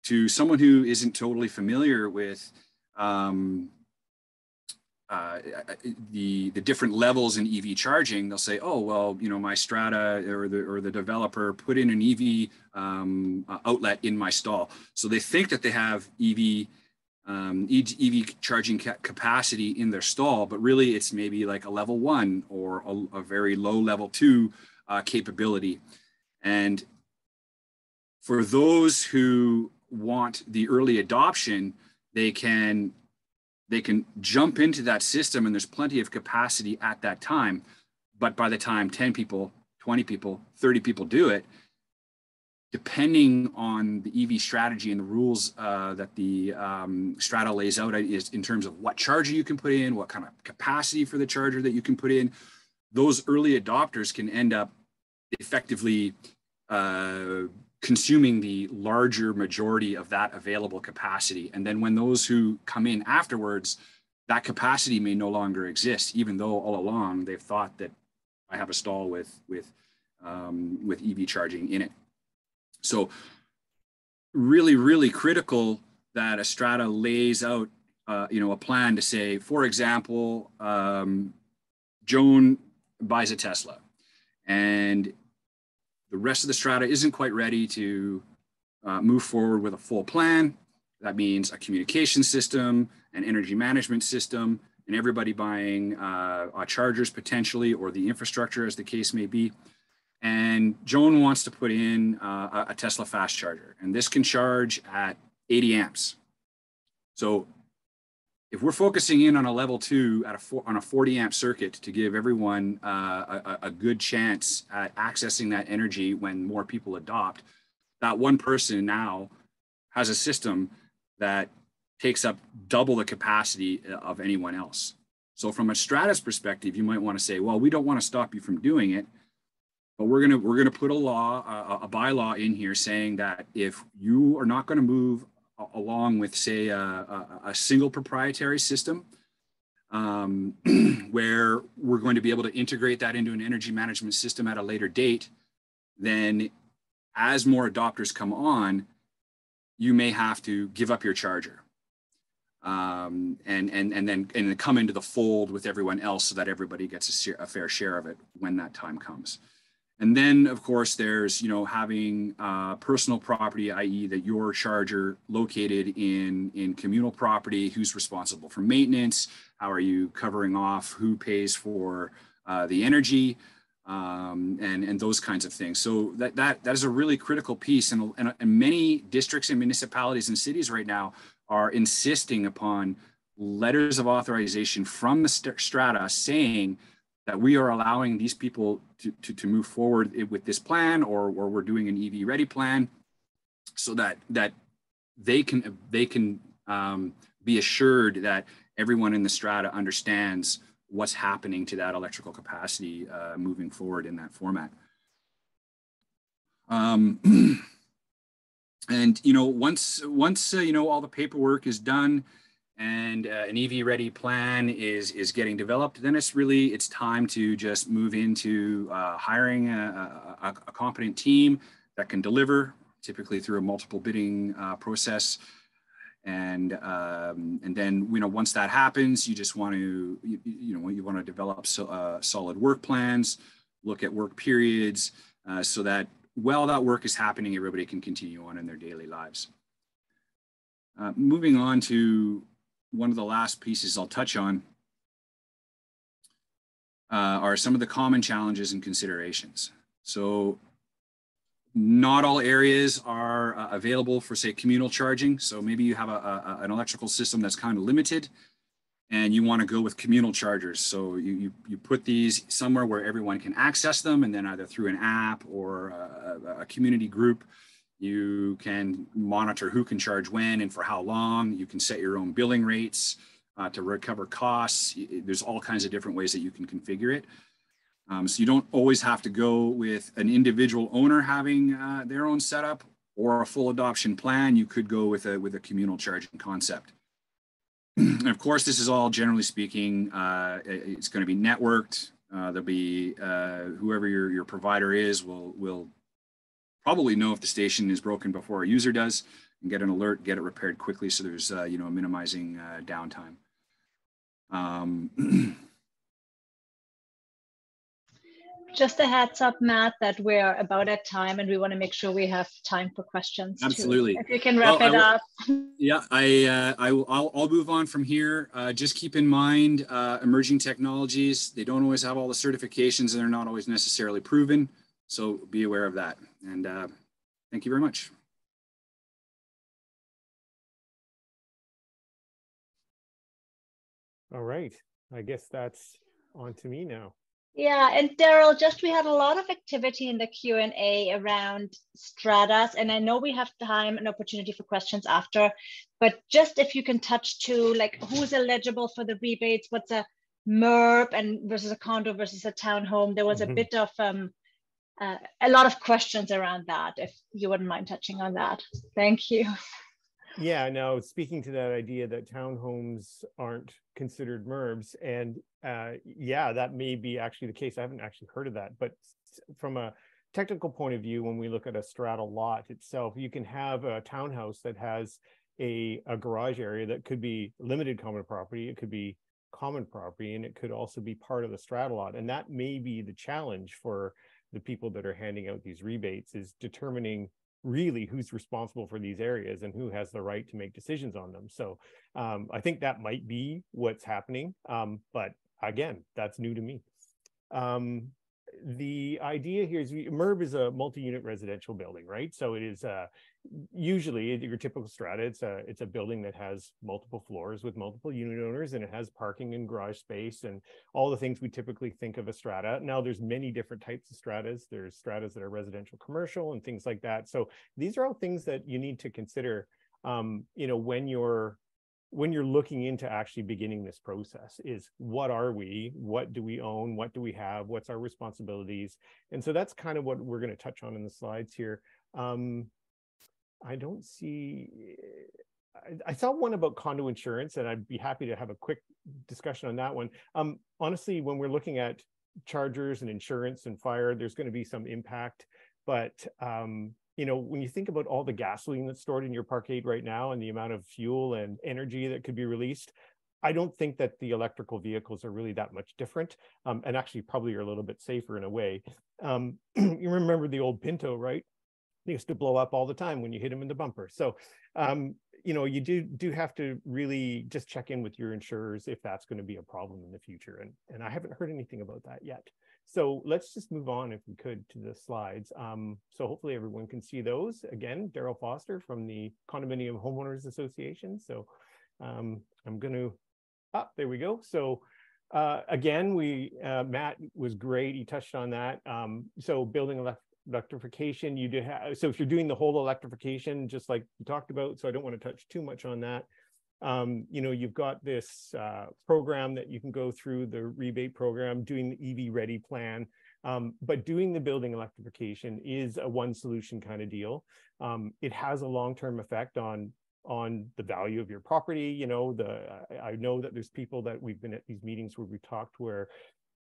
to someone who isn't totally familiar with um, uh, the the different levels in EV charging, they'll say, "Oh, well, you know, my Strata or the or the developer put in an EV um, uh, outlet in my stall." So they think that they have EV um, EV charging ca capacity in their stall, but really it's maybe like a level one or a, a very low level two uh, capability. And for those who want the early adoption, they can they can jump into that system and there's plenty of capacity at that time. But by the time 10 people, 20 people, 30 people do it, depending on the EV strategy and the rules uh, that the um, Strata lays out is in terms of what charger you can put in, what kind of capacity for the charger that you can put in, those early adopters can end up effectively uh, consuming the larger majority of that available capacity. And then when those who come in afterwards, that capacity may no longer exist, even though all along they've thought that I have a stall with with um, with EV charging in it. So really, really critical that Estrada lays out, uh, you know, a plan to say, for example, um, Joan buys a Tesla and the rest of the strata isn't quite ready to uh, move forward with a full plan. That means a communication system, an energy management system, and everybody buying uh, chargers potentially or the infrastructure as the case may be. And Joan wants to put in uh, a Tesla fast charger, and this can charge at 80 amps. So if we're focusing in on a level two at a four, on a 40 amp circuit to give everyone uh, a, a, good chance at accessing that energy when more people adopt, that one person now has a system that takes up double the capacity of anyone else. So from a strata's perspective, you might want to say, well, we don't want to stop you from doing it, but we're gonna we're gonna put a law, a, a bylaw in here saying that if you are not going to move along with, say, a, a, a single proprietary system, um, [CLEARS THROAT] where we're going to be able to integrate that into an energy management system at a later date, then as more adopters come on, you may have to give up your charger. Um, and, and, and then and come into the fold with everyone else so that everybody gets a, a fair share of it when that time comes. And then, of course, there's you know having uh, personal property, i.e., that your charger located in in communal property. Who's responsible for maintenance? How are you covering off? Who pays for uh, the energy? Um, and and those kinds of things. So that that that is a really critical piece. And, and, and many districts and municipalities and cities right now are insisting upon letters of authorization from the strata saying that we are allowing these people to, to, to move forward with this plan or, or we're doing an EV ready plan so that that they can they can um, be assured that everyone in the strata understands what's happening to that electrical capacity uh, moving forward in that format. Um, [CLEARS THROAT] and you know once once uh, you know all the paperwork is done and uh, an EV ready plan is is getting developed, then it's really it's time to just move into uh, hiring a, a, a, competent team that can deliver, typically through a multiple bidding uh, process. And um, and then you know once that happens, you just want to you, you know you want to develop so, uh, solid work plans, look at work periods, uh, so that while that work is happening, everybody can continue on in their daily lives. Uh, moving on to one of the last pieces I'll touch on uh, are some of the common challenges and considerations. So not all areas are uh, available for say communal charging. So maybe you have a, a, an electrical system that's kind of limited and you want to go with communal chargers. So you, you, you, put these somewhere where everyone can access them and then either through an app or a, a community group, you can monitor who can charge when and for how long. You can set your own billing rates uh, to recover costs. There's all kinds of different ways that you can configure it. Um, so you don't always have to go with an individual owner having uh, their own setup or a full adoption plan. You could go with a with a communal charging concept. [CLEARS THROAT] and of course, this is all generally speaking. Uh, it's going to be networked. Uh, there'll be uh, whoever your, your provider is will will probably know if the station is broken before a user does and get an alert, get it repaired quickly so there's, uh, you know, minimizing uh, downtime. Um, [CLEARS THROAT] Just a heads up, Matt, that we're about at time and we want to make sure we have time for questions. Absolutely. Too. If you can wrap well, it up. [LAUGHS] yeah, I, uh, I will, I'll, I'll move on from here. Uh, just keep in mind uh, emerging technologies. They don't always have all the certifications and they're not always necessarily proven. So be aware of that. And uh, thank you very much. All right. I guess that's on to me now. Yeah, and Daryl, just we had a lot of activity in the Q&A around stratas, and I know we have time and opportunity for questions after, but just if you can touch to like who's eligible for the rebates, what's a MURB and versus a condo versus a townhome. There was a mm -hmm. bit of um, uh, a lot of questions around that, if you wouldn't mind touching on that. Thank you. Yeah, no, speaking to that idea that townhomes aren't considered MURBs, and uh, yeah, that may be actually the case. I haven't actually heard of that, but from a technical point of view, when we look at a strata lot itself, you can have a townhouse that has a, a garage area that could be limited common property, it could be common property, and it could also be part of the strata lot. And that may be the challenge for the people that are handing out these rebates is determining really who's responsible for these areas and who has the right to make decisions on them. So um, I think that might be what's happening. Um, but again, that's new to me. Um, the idea here is MURB is a multi-unit residential building, right? So it is uh, usually your typical strata. It's a it's a building that has multiple floors with multiple unit owners, and it has parking and garage space and all the things we typically think of a strata. Now, there's many different types of stratas. There's stratas that are residential, commercial, and things like that. So these are all things that you need to consider. Um, you know, when you're when you're looking into actually beginning this process is what are we what do we own what do we have what's our responsibilities and so that's kind of what we're going to touch on in the slides here um, i don't see I, I, saw one about condo insurance and i'd be happy to have a quick discussion on that one um, honestly when we're looking at chargers and insurance and fire there's going to be some impact but um, you know, when you think about all the gasoline that's stored in your parkade right now and the amount of fuel and energy that could be released, I don't think that the electrical vehicles are really that much different, um, and actually probably are a little bit safer in a way. Um, [CLEARS THROAT] you remember the old Pinto, right? They used to blow up all the time when you hit them in the bumper. So, um, you know, you do do have to really just check in with your insurers if that's going to be a problem in the future. And and I haven't heard anything about that yet. So let's just move on if we could to the slides. Um, so hopefully everyone can see those. Again, Daryl Foster from the Condominium Homeowners Association. So um, I'm going to, ah, there we go. So uh, again, we uh, Matt was great. He touched on that. Um, so building elect electrification, you do have, so if you're doing the whole electrification, just like you talked about, so I don't want to touch too much on that um, you know, you've got this uh, program that you can go through the rebate program, doing the EV ready plan. Um, but doing the building electrification is a one solution kind of deal. Um, it has a long-term effect on on the value of your property. You know, the I, know that there's people that we've been at these meetings where we talked where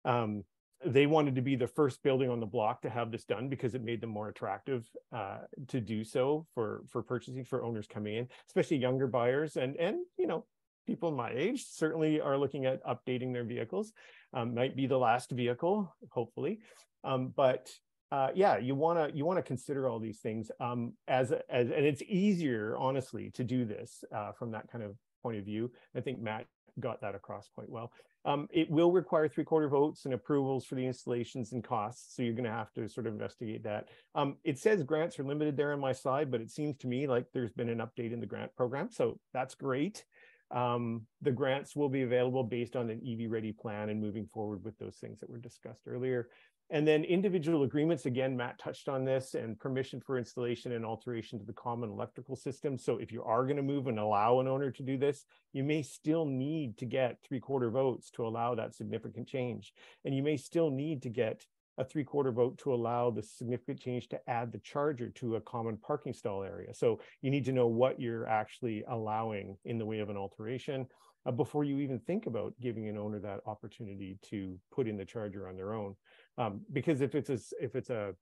um, they wanted to be the first building on the block to have this done because it made them more attractive uh, to do so for for purchasing for owners coming in, especially younger buyers and and you know people my age certainly are looking at updating their vehicles. Um, might be the last vehicle, hopefully, um, but uh, yeah, you want to you want to consider all these things um, as as and it's easier, honestly, to do this uh, from that kind of point of view. I think Matt got that across quite well. Um, it will require three quarter votes and approvals for the installations and costs. So you're going to have to sort of investigate that. Um, it says grants are limited there on my slide, but it seems to me like there's been an update in the grant program. So that's great. Um, the grants will be available based on an EV ready plan and moving forward with those things that were discussed earlier. And then individual agreements, again, Matt touched on this, and permission for installation and alteration to the common electrical system. So if you are going to move and allow an owner to do this, you may still need to get three quarter votes to allow that significant change. And you may still need to get a three quarter vote to allow the significant change to add the charger to a common parking stall area. So you need to know what you're actually allowing in the way of an alteration uh, before you even think about giving an owner that opportunity to put in the charger on their own. Um, because if it's a, if it's a,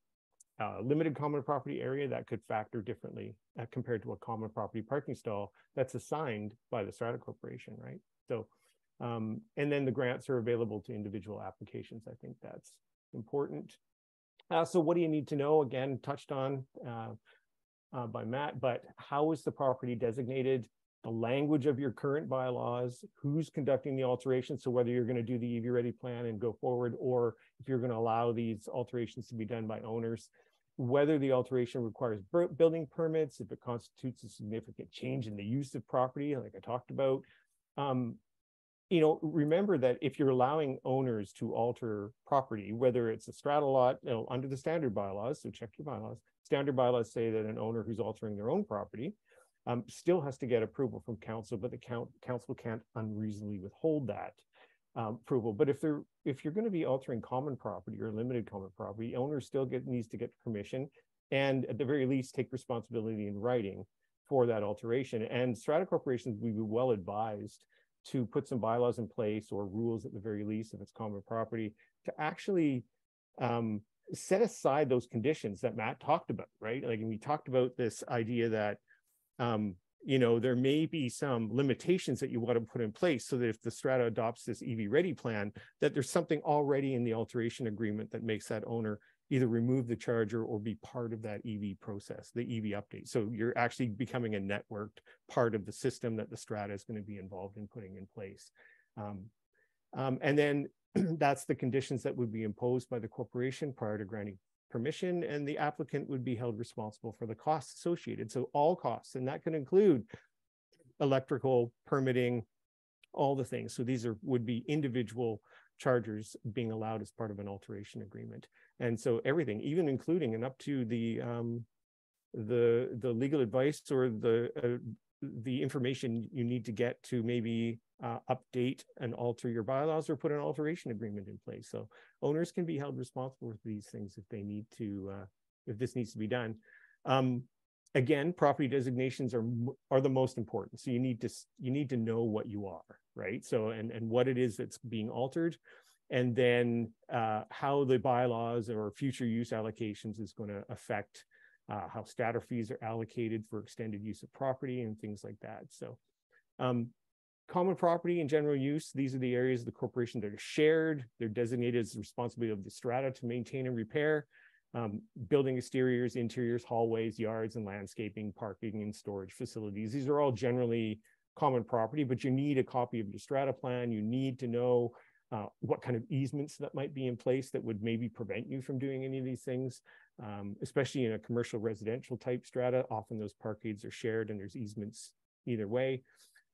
a, limited common property area, that could factor differently uh, compared to a common property parking stall that's assigned by the strata corporation, right? So, um, and then the grants are available to individual applications. I think that's important. Uh, so what do you need to know? Again, touched on uh, uh, by Matt, but how is the property designated? The language of your current bylaws, who's conducting the alterations. So whether you're going to do the EV ready plan and go forward, or if you're going to allow these alterations to be done by owners, whether the alteration requires building permits, if it constitutes a significant change in the use of property, like I talked about, um, you know, remember that if you're allowing owners to alter property, whether it's a strata lot, you know, under the standard bylaws, so check your bylaws, standard bylaws say that an owner who's altering their own property um, still has to get approval from council, but the count, council can't unreasonably withhold that um, approval. But if they're if you're going to be altering common property or limited common property, owner still get needs to get permission and at the very least take responsibility in writing for that alteration. And strata corporations would be well advised to put some bylaws in place or rules at the very least if it's common property to actually um, set aside those conditions that Matt talked about, right? Like, and we talked about this idea that, um, you know, there may be some limitations that you want to put in place so that if the strata adopts this EV ready plan, that there's something already in the alteration agreement that makes that owner either remove the charger or be part of that EV process, the EV update. So you're actually becoming a networked part of the system that the strata is going to be involved in putting in place. Um, um, and then [CLEARS THROAT] that's the conditions that would be imposed by the corporation prior to granting permission, and the applicant would be held responsible for the costs associated. So all costs, and that can include electrical, permitting, all the things. So these are would be individual chargers being allowed as part of an alteration agreement. And so everything, even including and up to the um, the the legal advice or the uh, the information you need to get to maybe uh, update and alter your bylaws or put an alteration agreement in place. So owners can be held responsible for these things if they need to, uh, if this needs to be done. Um, again, property designations are are the most important. So you need to you need to know what you are, right? So and and what it is that's being altered, and then uh, how the bylaws or future use allocations is going to affect uh, how strata fees are allocated for extended use of property and things like that. So. Um, common property and general use, these are the areas of the corporation that are shared. They're designated as the responsibility of the strata to maintain and repair um, building exteriors, interiors, hallways, yards, and landscaping, parking, and storage facilities. These are all generally common property, but you need a copy of your strata plan. You need to know uh, what kind of easements that might be in place that would maybe prevent you from doing any of these things, um, especially in a commercial residential type strata. Often those parkades are shared and there's easements either way.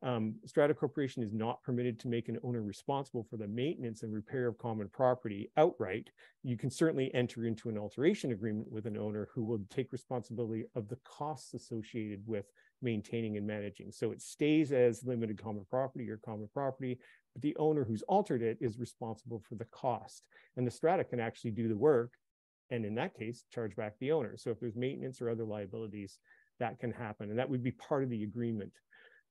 Um, Strata Corporation is not permitted to make an owner responsible for the maintenance and repair of common property outright. You can certainly enter into an alteration agreement with an owner who will take responsibility of the costs associated with maintaining and managing. So it stays as limited common property or common property, but the owner who's altered it is responsible for the cost. And the strata can actually do the work and in that case, charge back the owner. So if there's maintenance or other liabilities, that can happen. And that would be part of the agreement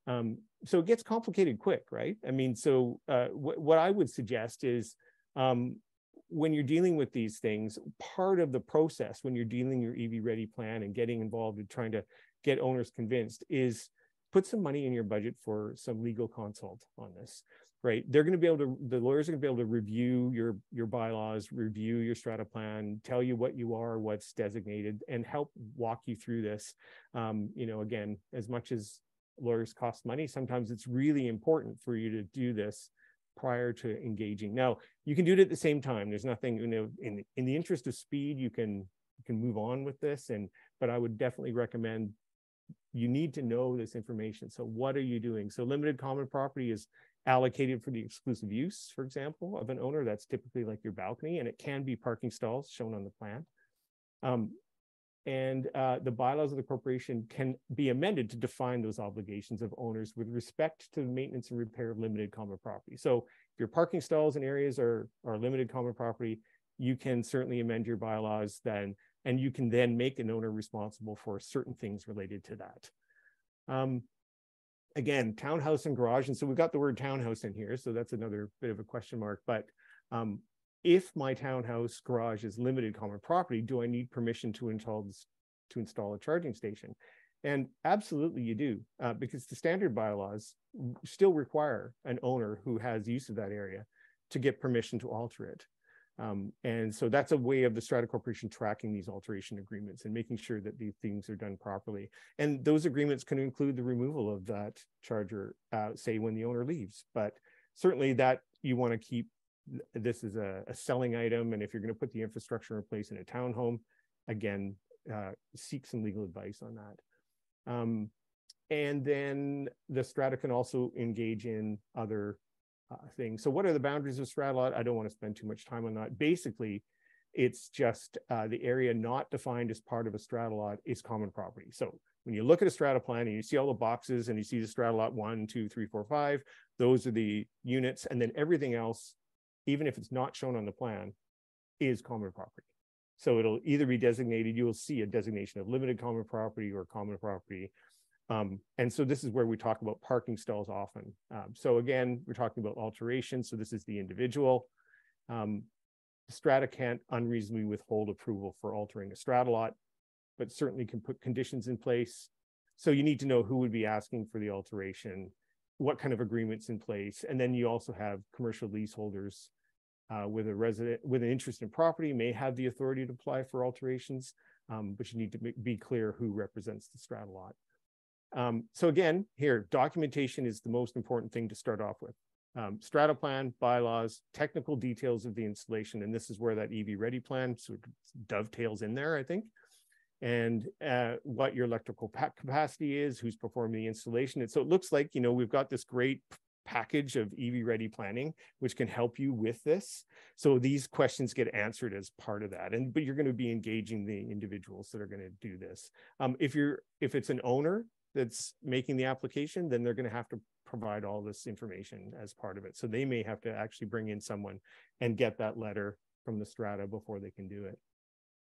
um, so it gets complicated quick, right? I mean, so uh, what I would suggest is um, when you're dealing with these things, part of the process when you're dealing your EV ready plan and getting involved in trying to get owners convinced is put some money in your budget for some legal consult on this, right? They're going to be able to, the lawyers are going to be able to review your, your bylaws, review your strata plan, tell you what you are, what's designated, and help walk you through this. Um, you know, again, as much as lawyers cost money. Sometimes it's really important for you to do this prior to engaging. Now, you can do it at the same time. There's nothing, you know, in, in the interest of speed, you can you can move on with this. And but I would definitely recommend you need to know this information. So what are you doing? So limited common property is allocated for the exclusive use, for example, of an owner. That's typically like your balcony, and it can be parking stalls shown on the plan. Um, and uh, the bylaws of the corporation can be amended to define those obligations of owners with respect to maintenance and repair of limited common property. So if your parking stalls and areas are, are limited common property, you can certainly amend your bylaws then, and you can then make an owner responsible for certain things related to that. Um, again, townhouse and garage. And so we've got the word townhouse in here. So that's another bit of a question mark. But um, if my townhouse garage is limited common property, do I need permission to install this, to install a charging station? And absolutely you do, uh, because the standard bylaws still require an owner who has use of that area to get permission to alter it. Um, and so that's a way of the Strata Corporation tracking these alteration agreements and making sure that these things are done properly. And those agreements can include the removal of that charger, uh, say when the owner leaves. But certainly that you want to keep this is a, a, selling item. And if you're going to put the infrastructure in place in a townhome, again, uh, seek some legal advice on that. Um, and then the strata can also engage in other uh, thing. So what are the boundaries of strata lot? I don't want to spend too much time on that. Basically, it's just uh, the area not defined as part of a strata lot is common property. So when you look at a strata plan and you see all the boxes and you see the strata lot one, two, three, four, five, those are the units. And then everything else, even if it's not shown on the plan, is common property. So it'll either be designated, you will see a designation of limited common property or common property. Um, and so this is where we talk about parking stalls often. Um, so again, we're talking about alteration. So this is the individual. Um, strata can't unreasonably withhold approval for altering a strata lot, but certainly can put conditions in place. So you need to know who would be asking for the alteration, what kind of agreements in place. And then you also have commercial leaseholders uh, with a resident with an interest in property may have the authority to apply for alterations, um, but you need to be clear who represents the strata lot. Um, so again, here, documentation is the most important thing to start off with. Um, strata plan, bylaws, technical details of the installation, and this is where that EV ready plan sort of dovetails in there, I think. And uh, what your electrical capacity is, who's performing the installation. And so it looks like, you know, we've got this great package of EV ready planning, which can help you with this. So these questions get answered as part of that. And but you're going to be engaging the individuals that are going to do this. Um, if you're if it's an owner that's making the application, then they're going to have to provide all this information as part of it. So they may have to actually bring in someone and get that letter from the strata before they can do it.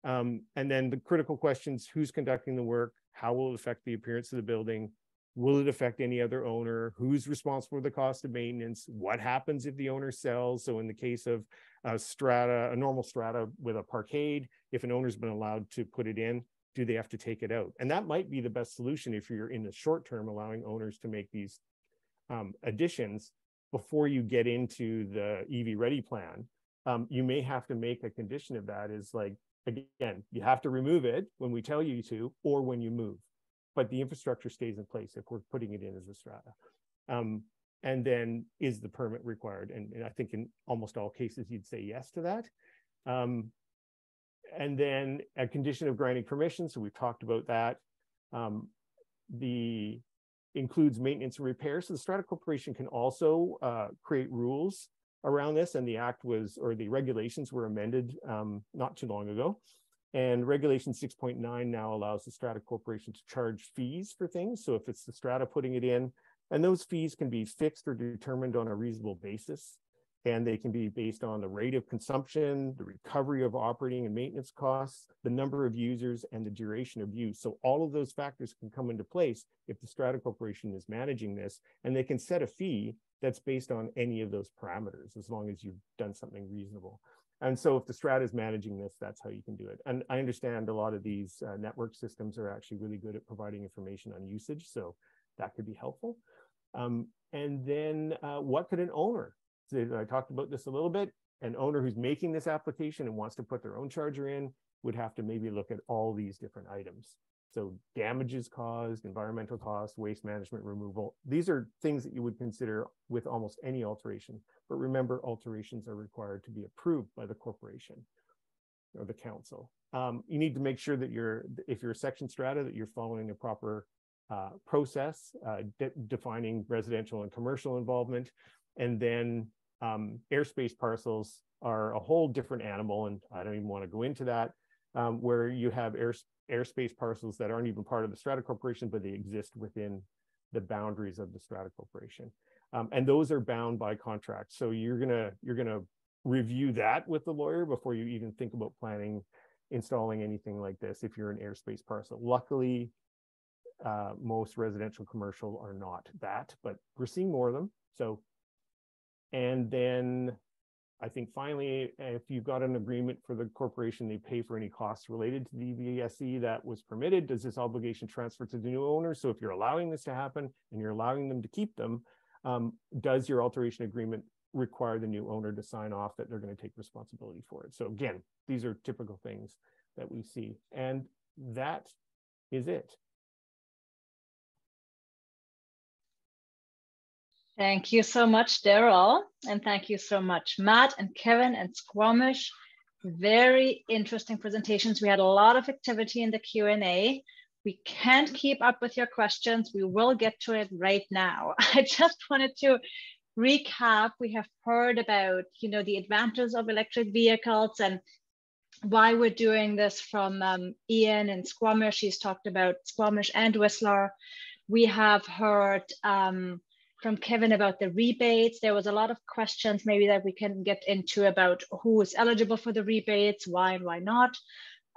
Um, and then the critical questions, who's conducting the work? How will it affect the appearance of the building? Will it affect any other owner? Who's responsible for the cost of maintenance? What happens if the owner sells? So in the case of a strata, a normal strata with a parkade, if an owner's been allowed to put it in, do they have to take it out? And that might be the best solution if you're in the short term, allowing owners to make these um, additions before you get into the EV ready plan. Um, you may have to make a condition of that is like, again, you have to remove it when we tell you to, or when you move but the infrastructure stays in place if we're putting it in as a strata. Um, and then is the permit required? And, and, I think in almost all cases, you'd say yes to that. Um, and then a condition of granting permission. So we've talked about that. Um, the includes maintenance and repair. So the Strata Corporation can also uh, create rules around this. And the act was, or the regulations were amended um, not too long ago. And regulation 6.9 now allows the strata corporation to charge fees for things. So if it's the strata putting it in, and those fees can be fixed or determined on a reasonable basis. And they can be based on the rate of consumption, the recovery of operating and maintenance costs, the number of users, and the duration of use. So all of those factors can come into place if the strata corporation is managing this, and they can set a fee that's based on any of those parameters, as long as you've done something reasonable. And so if the strat is managing this, that's how you can do it. And I understand a lot of these uh, network systems are actually really good at providing information on usage. So that could be helpful. Um, and then uh, what could an owner, so I talked about this a little bit, an owner who's making this application and wants to put their own charger in would have to maybe look at all these different items. So damages caused, environmental costs, waste management removal. These are things that you would consider with almost any alteration. But remember, alterations are required to be approved by the corporation or the council. Um, you need to make sure that you're, if you're a section strata, that you're following the proper uh, process, uh, de defining residential and commercial involvement. And then um, airspace parcels are a whole different animal, and I don't even want to go into that, um, where you have air, airspace parcels that aren't even part of the strata corporation, but they exist within the boundaries of the strata corporation. Um, and those are bound by contract. So you're gonna you're gonna review that with the lawyer before you even think about planning installing anything like this if you're an airspace parcel. Luckily, uh, most residential commercial are not that, but we're seeing more of them. So, and then I think finally, if you've got an agreement for the corporation, they pay for any costs related to the EVSE that was permitted. Does this obligation transfer to the new owner? So if you're allowing this to happen and you're allowing them to keep them, um, does your alteration agreement require the new owner to sign off that they're going to take responsibility for it? So again, these are typical things that we see. And that is it. Thank you so much, Daryl. And thank you so much, Matt and Kevin and Squamish. Very interesting presentations. We had a lot of activity in the Q&A. We can't keep up with your questions. We will get to it right now. [LAUGHS] I just wanted to recap, we have heard about, you know, the advantages of electric vehicles and why we're doing this from um, Ian and Squamish. He's talked about Squamish and Whistler. We have heard um, from Kevin about the rebates. There was a lot of questions maybe that we can get into about who is eligible for the rebates, why and why not.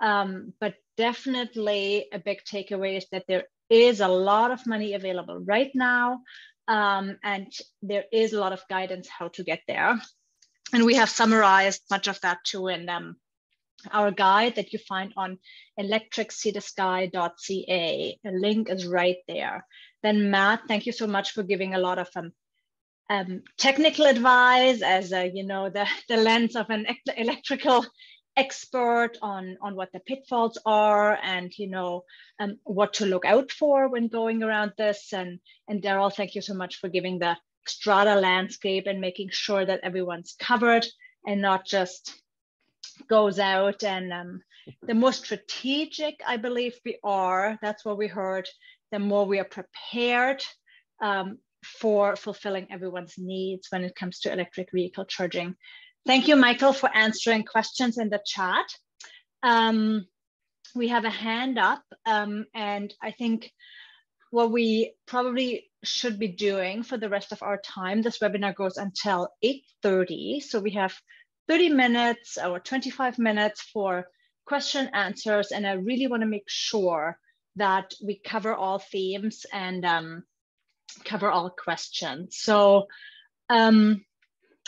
Um, but definitely a big takeaway is that there is a lot of money available right now. Um, and there is a lot of guidance how to get there. And we have summarized much of that too in um, our guide that you find on electricseatosky.ca. A link is right there. Then Matt, thank you so much for giving a lot of um, um, technical advice as a, you know the, the lens of an electrical expert on, on what the pitfalls are and you know um, what to look out for when going around this. And, and Daryl, thank you so much for giving the strata landscape and making sure that everyone's covered and not just goes out and um, the more strategic I believe we are, that's what we heard, the more we are prepared um, for fulfilling everyone's needs when it comes to electric vehicle charging. Thank you, Michael, for answering questions in the chat. Um, we have a hand up um, and I think what we probably should be doing for the rest of our time, this webinar goes until 8.30. So we have 30 minutes or 25 minutes for question answers. And I really wanna make sure that we cover all themes and um, cover all questions. So um,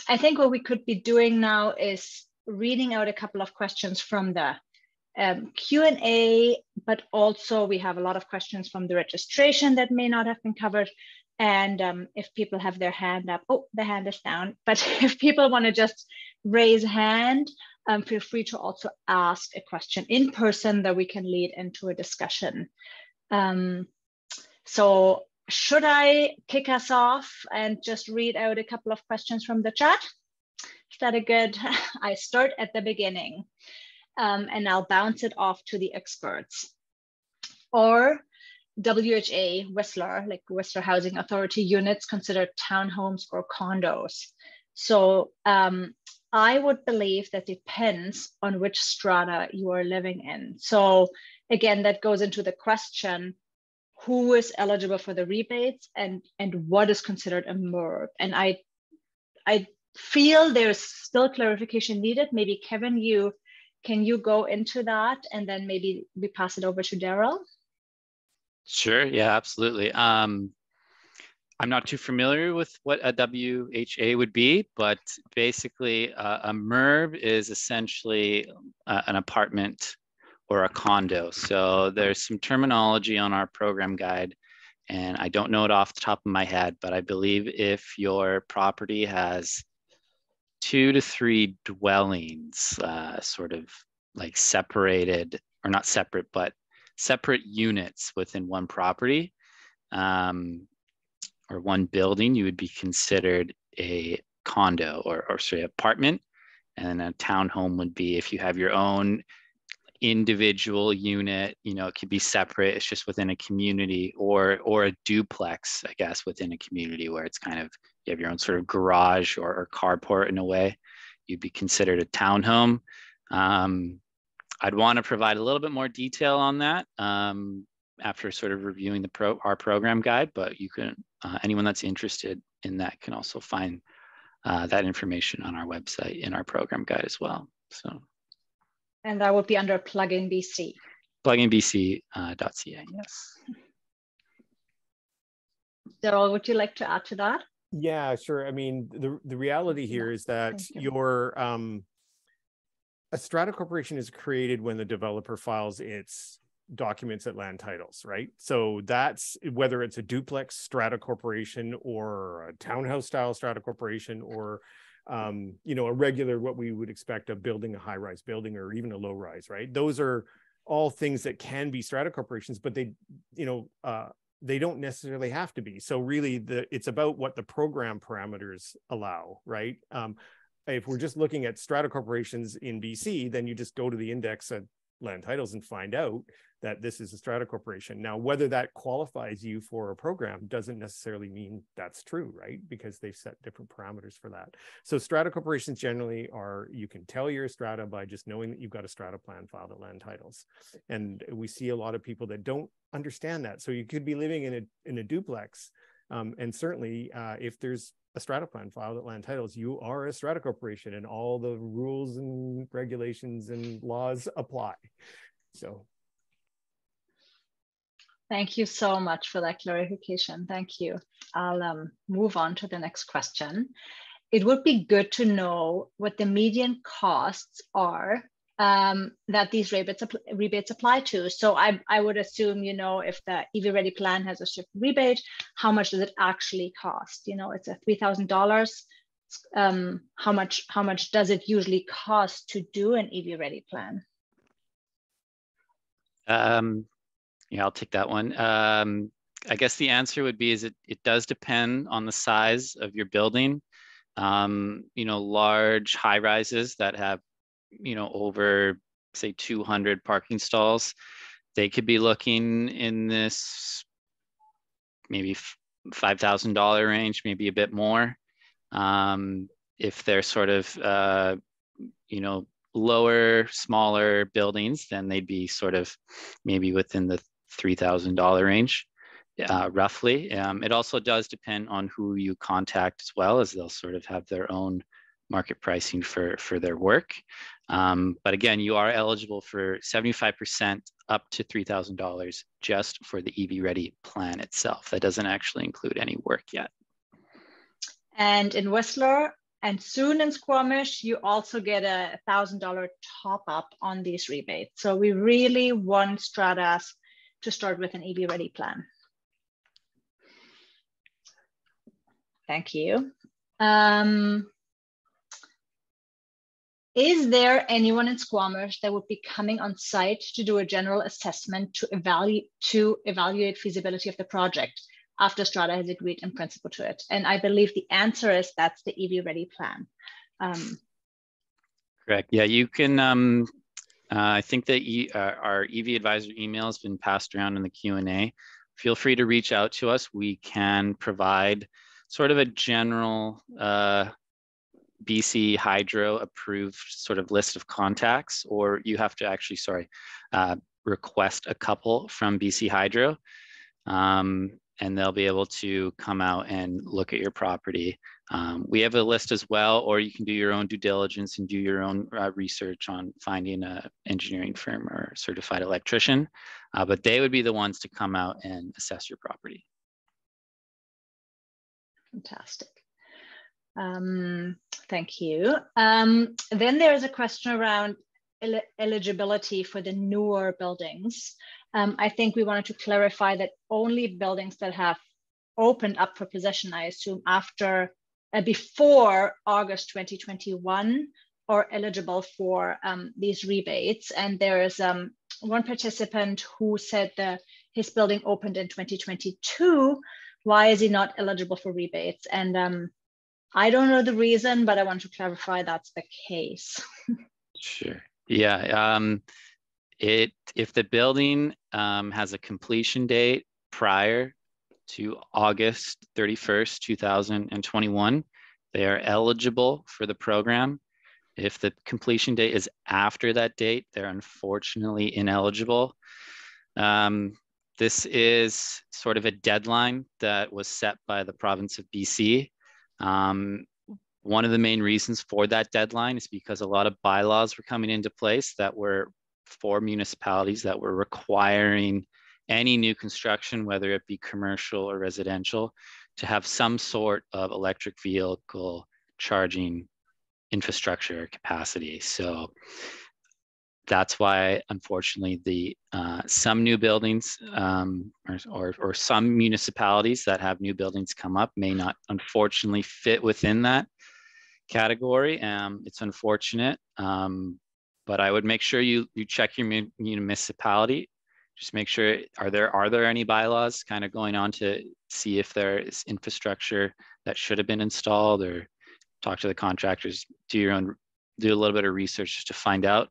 I think what we could be doing now is reading out a couple of questions from the um, Q&A, but also we have a lot of questions from the registration that may not have been covered. And um, if people have their hand up, oh, the hand is down. But [LAUGHS] if people want to just raise hand, um, feel free to also ask a question in person that we can lead into a discussion. Um, so should I kick us off and just read out a couple of questions from the chat? Is that a good, [LAUGHS] I start at the beginning um, and I'll bounce it off to the experts. Or WHA, Whistler, like Whistler Housing Authority units considered townhomes or condos. So um, I would believe that depends on which strata you are living in. So again, that goes into the question, who is eligible for the rebates and, and what is considered a MURB? And I, I feel there's still clarification needed. Maybe Kevin, you can you go into that and then maybe we pass it over to Daryl? Sure. Yeah, absolutely. Um, I'm not too familiar with what a WHA would be, but basically uh, a MURB is essentially uh, an apartment or a condo. So there's some terminology on our program guide, and I don't know it off the top of my head, but I believe if your property has two to three dwellings, uh, sort of like separated, or not separate, but separate units within one property um, or one building, you would be considered a condo or, or sorry, apartment. And a townhome would be if you have your own individual unit, you know, it could be separate, it's just within a community or or a duplex, I guess, within a community where it's kind of you have your own sort of garage or, or carport in a way. You'd be considered a townhome. Um, I'd want to provide a little bit more detail on that um, after sort of reviewing the pro our program guide, but you can, uh, anyone that's interested in that can also find uh, that information on our website in our program guide as well. So. And that would be under plugin BC. Pluginbc.ca, uh, yes. Daryl, would you like to add to that? Yeah, sure. I mean, the, the reality here is that you. your um, a strata corporation is created when the developer files its documents at land titles, right? So that's whether it's a duplex strata corporation or a townhouse style strata corporation or um, you know, a regular what we would expect of building a high-rise building or even a low-rise, right? Those are all things that can be strata corporations, but they, you know, uh, they don't necessarily have to be. So really, the it's about what the program parameters allow, right? Um, if we're just looking at strata corporations in BC, then you just go to the index at land titles and find out that this is a strata corporation. Now, whether that qualifies you for a program doesn't necessarily mean that's true, right? Because they've set different parameters for that. So strata corporations generally are, you can tell you're a strata by just knowing that you've got a strata plan filed at land titles. And we see a lot of people that don't understand that. So you could be living in a, in a duplex um, and certainly, uh, if there's a strata plan filed at land titles, you are a strata corporation, and all the rules and regulations and laws apply. So, thank you so much for that clarification. Thank you. I'll um, move on to the next question. It would be good to know what the median costs are um, that these rebates, rebates apply to. So I, I would assume, you know, if the EV Ready plan has a SHIFT rebate, how much does it actually cost? You know, it's a $3,000. Um, how much how much does it usually cost to do an EV Ready plan? Um, yeah, I'll take that one. Um, I guess the answer would be is it, it does depend on the size of your building. Um, you know, large high rises that have you know, over say 200 parking stalls, they could be looking in this maybe $5,000 range, maybe a bit more. Um, if they're sort of, uh, you know, lower, smaller buildings, then they'd be sort of maybe within the $3,000 range, uh, roughly. Um, it also does depend on who you contact as well, as they'll sort of have their own market pricing for, for their work. Um, but again, you are eligible for 75% up to $3,000 just for the EV Ready plan itself. That doesn't actually include any work yet. And in Whistler and soon in Squamish, you also get a $1,000 top up on these rebates. So we really want stratas to start with an EV Ready plan. Thank you. Um, is there anyone in Squamish that would be coming on site to do a general assessment to evaluate to evaluate feasibility of the project after Strata has agreed in principle to it? And I believe the answer is that's the EV Ready plan. Um, Correct. Yeah, you can. Um, uh, I think that e, uh, our EV advisor email has been passed around in the Q and A. Feel free to reach out to us. We can provide sort of a general uh, BC Hydro approved sort of list of contacts, or you have to actually, sorry, uh, request a couple from BC Hydro. Um, and they'll be able to come out and look at your property. Um, we have a list as well, or you can do your own due diligence and do your own uh, research on finding an engineering firm or certified electrician. Uh, but they would be the ones to come out and assess your property. Fantastic. Um, thank you. Um, then there is a question around el eligibility for the newer buildings. Um, I think we wanted to clarify that only buildings that have opened up for possession, I assume, after uh, before August 2021 are eligible for um, these rebates. And there is um, one participant who said that his building opened in 2022. Why is he not eligible for rebates? And um, I don't know the reason, but I want to clarify that's the case. sure. Yeah. Um, it if the building um, has a completion date prior to August 31st, 2021, they are eligible for the program. If the completion date is after that date, they're unfortunately ineligible. Um, this is sort of a deadline that was set by the province of BC um, one of the main reasons for that deadline is because a lot of bylaws were coming into place that were for municipalities that were requiring any new construction, whether it be commercial or residential, to have some sort of electric vehicle charging infrastructure capacity. So that's why, unfortunately, the uh, some new buildings um, or, or, or, some municipalities that have new buildings come up may not, unfortunately, fit within that category. Um, it's unfortunate, um, but I would make sure you you check your municipality. Just make sure are there are there any bylaws kind of going on to see if there is infrastructure that should have been installed, or talk to the contractors, do your own do a little bit of research just to find out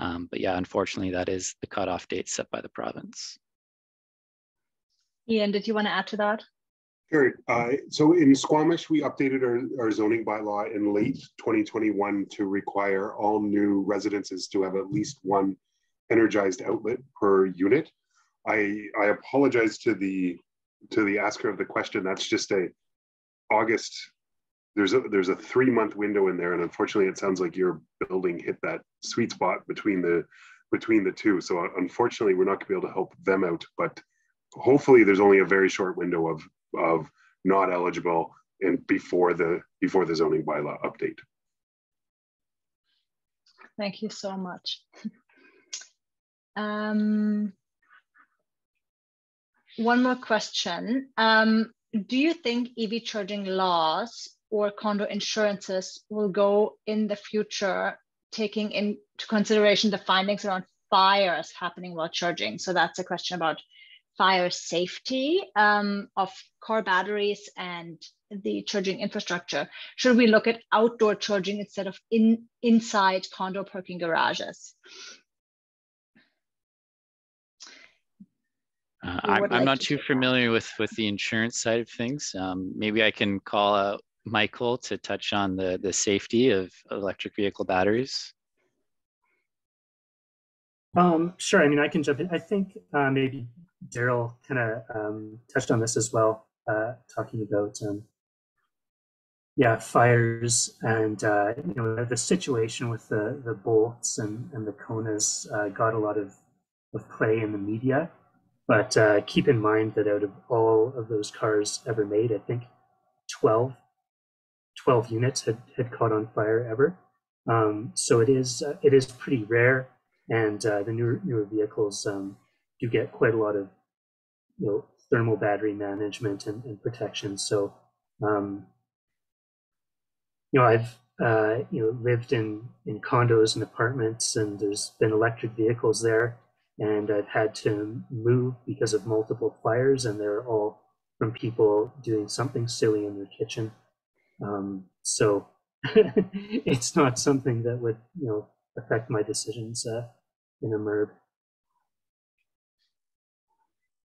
Um, but yeah, unfortunately, that is the cutoff date set by the province. Ian, did you want to add to that? Sure. Uh, so in Squamish, we updated our, our zoning bylaw in late 2021 to require all new residences to have at least one energized outlet per unit. I, I apologize to the to the asker of the question. That's just a August. There's a there's a three month window in there, and unfortunately, it sounds like your building hit that sweet spot between the between the two. So unfortunately, we're not going to be able to help them out. But hopefully, there's only a very short window of of not eligible and before the before the zoning bylaw update. Thank you so much. [LAUGHS] um, one more question. Um, do you think EV charging laws or condo insurances will go in the future, taking into consideration the findings around fires happening while charging? So that's a question about fire safety um, of car batteries and the charging infrastructure? Should we look at outdoor charging instead of in inside condo parking garages? Uh, I'm, like I'm, not to too familiar with with the insurance side of things. Um, maybe I can call out Michael to touch on the the safety of electric vehicle batteries. Um, sure. I mean, I can jump in. I think uh, maybe Daryl kind of um, touched on this as well, uh, talking about um, yeah fires and uh, you know the situation with the the Bolts and and the Konas uh, got a lot of of play in the media. But uh, keep in mind that out of all of those cars ever made, I think 12, 12 units had, had caught on fire ever. Um, so it is uh, it is pretty rare, and uh, the newer newer vehicles um, you get quite a lot of you know thermal battery management and, and protection. So um, you know I've uh, you know lived in in condos and apartments, and there's been electric vehicles there, and I've had to move because of multiple fires, and they're all from people doing something silly in their kitchen. Um, so [LAUGHS] it's not something that would you know affect my decisions uh, in a MURB.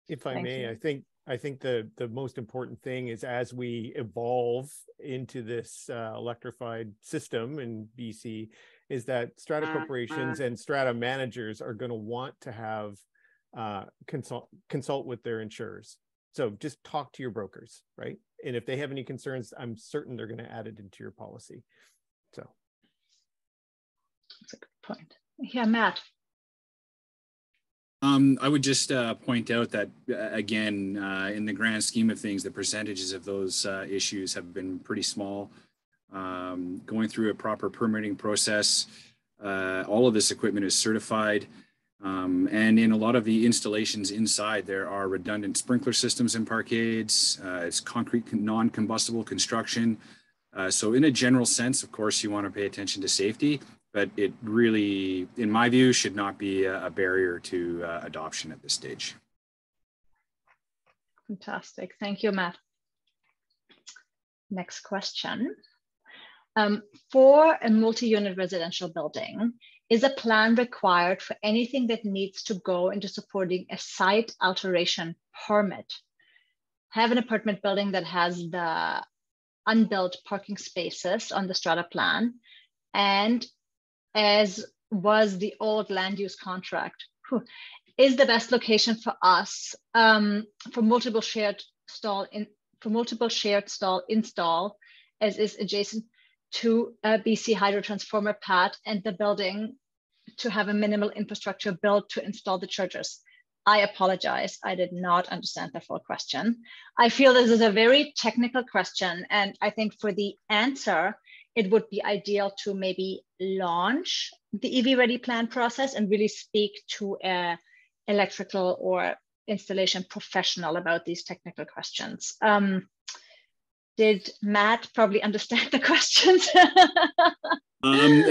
If I Thank may, you. I think I think the the most important thing is as we evolve into this uh, electrified system in BC, is that strata uh, corporations uh. and strata managers are going to want to have uh, consult consult with their insurers. So just talk to your brokers, right? And if they have any concerns, I'm certain they're going to add it into your policy. So that's a good point. Yeah, Matt. Um, I would just uh, point out that, uh, again, uh, in the grand scheme of things, the percentages of those uh, issues have been pretty small. Um, going through a proper permitting process, uh, all of this equipment is certified. Um, and in a lot of the installations inside, there are redundant sprinkler systems in parkades. Uh, it's concrete non-combustible construction. so in a general sense, of course, you want to pay attention to safety, but it really, in my view, should not be a, a barrier to uh, adoption at this stage. Fantastic. Thank you, Matt. Next question. Um, for a multi-unit residential building, is a plan required for anything that needs to go into supporting a site alteration permit? Have an apartment building that has the unbuilt parking spaces on the strata plan and as was the old land use contract, is the best location for us um, for multiple shared stall in for multiple shared stall install as is adjacent to a BC hydro transformer pad and the building to have a minimal infrastructure built to install the chargers. I apologize, I did not understand the full question. I feel this is a very technical question and I think for the answer, it would be ideal to maybe launch the EV ready plan process and really speak to a electrical or installation professional about these technical questions. Um, did Matt probably understand the [LAUGHS] questions? um,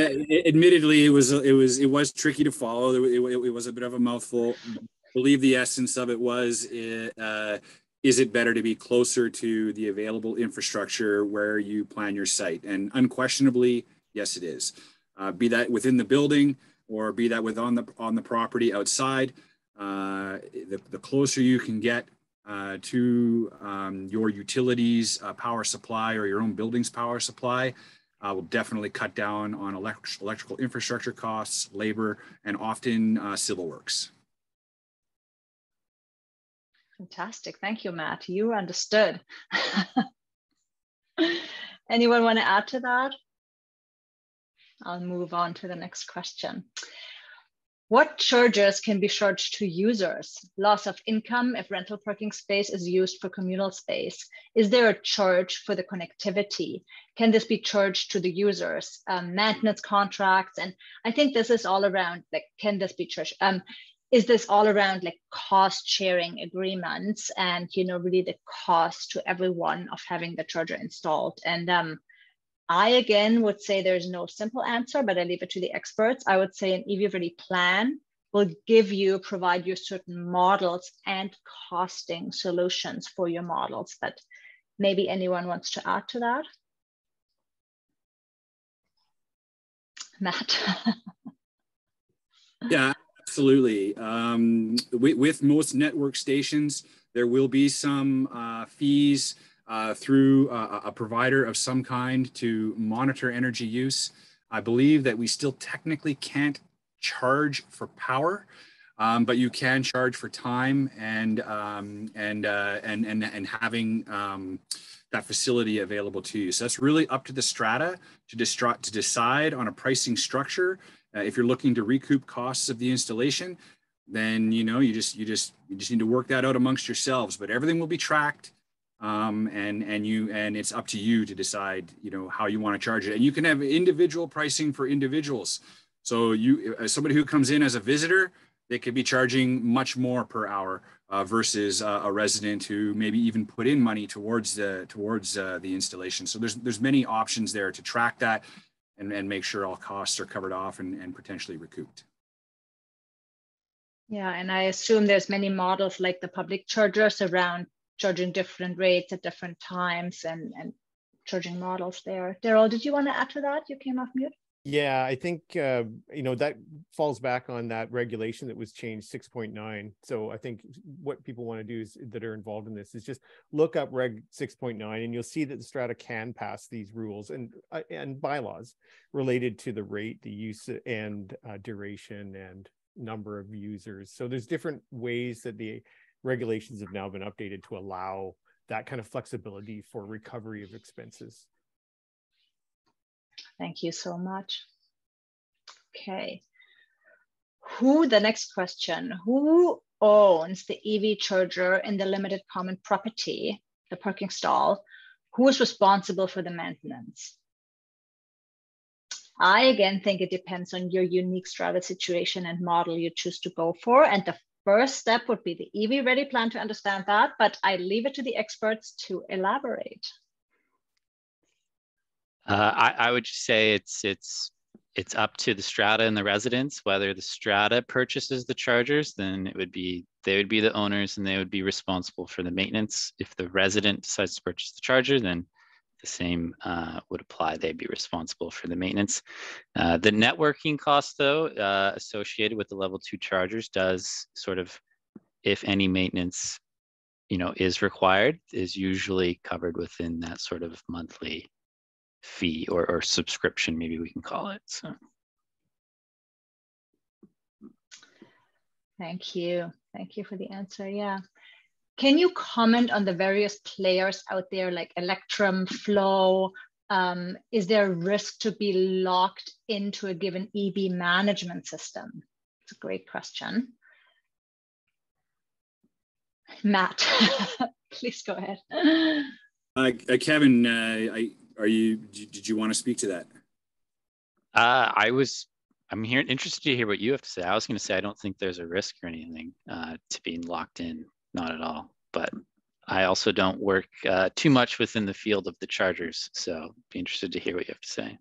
admittedly, it was it was it was tricky to follow. It, it, it was a bit of a mouthful. I believe the essence of it was uh, is it better to be closer to the available infrastructure where you plan your site? And unquestionably, yes, it is. Uh, be that within the building or be that with on the on the property outside. Uh, the, the closer you can get uh, to um, your utilities uh, power supply or your own building's power supply uh, will definitely cut down on elect electrical infrastructure costs, labor, and often uh, civil works. Fantastic. Thank you, Matt. You understood. [LAUGHS] Anyone want to add to that? I'll move on to the next question. What charges can be charged to users? Loss of income if rental parking space is used for communal space. Is there a charge for the connectivity? Can this be charged to the users? Um, maintenance contracts, and I think this is all around like, can this be charged? Um, is this all around like cost sharing agreements and you know really the cost to everyone of having the charger installed? And um, I again would say there's no simple answer, but I leave it to the experts. I would say an EV ready plan will give you, provide you certain models and costing solutions for your models. But maybe anyone wants to add to that? Matt. [LAUGHS] yeah, absolutely. Um, with, with, most network stations, there will be some uh, fees uh, through a, a, provider of some kind to monitor energy use. I believe that we still technically can't charge for power, um, but you can charge for time and um, and, uh, and and and having um, that facility available to you. So that's really up to the strata to, distri- to decide on a pricing structure. Uh, if you're looking to recoup costs of the installation, then you know you just you just you just need to work that out amongst yourselves. But everything will be tracked um, and and you and it's up to you to decide you know how you want to charge it. And you can have individual pricing for individuals. So you as somebody who comes in as a visitor they could be charging much more per hour uh, versus uh, a resident who maybe even put in money towards the towards uh, the installation. So there's there's many options there to track that and, and make sure all costs are covered off and, and potentially recouped. Yeah and i assume there's many models like the public chargers around charging different rates at different times and, and charging models there. Daryl, did you want to add to that? You came off mute. Yeah, I think uh, you know that falls back on that regulation that was changed 6.9. So I think what people want to do is that are involved in this is just look up Reg 6.9, and you'll see that the strata can pass these rules and uh, and bylaws related to the rate, the use, and uh, duration and number of users. So there's different ways that the regulations have now been updated to allow that kind of flexibility for recovery of expenses. Thank you so much. Okay. Who, the next question, who owns the EV charger in the limited common property, the parking stall? Who is responsible for the maintenance? I again think it depends on your unique strata situation and model you choose to go for and the first step would be the EV ready plan to understand that, but I leave it to the experts to elaborate. Uh, I, I, would say it's it's it's up to the strata and the residents whether the strata purchases the chargers then it would be they would be the owners and they would be responsible for the maintenance if the resident decides to purchase the charger then the same uh, would apply. They'd be responsible for the maintenance. Uh, the networking cost, though, uh, associated with the level two chargers does sort of, if any maintenance, you know, is required, is usually covered within that sort of monthly fee or, or subscription, maybe we can call it. So. Thank you. Thank you for the answer. Yeah. Can you comment on the various players out there like Electrum, FLO? Um, is there a risk to be locked into a given EV management system? It's a great question. Matt, [LAUGHS] please go ahead. Uh, uh, Kevin, uh, I, are you? Did you want to speak to that? Uh, I was. I'm here interested to hear what you have to say. I was going to say I don't think there's a risk or anything uh, to being locked in not at all. But I also don't work uh, too much within the field of the chargers, so be interested to hear what you have to say.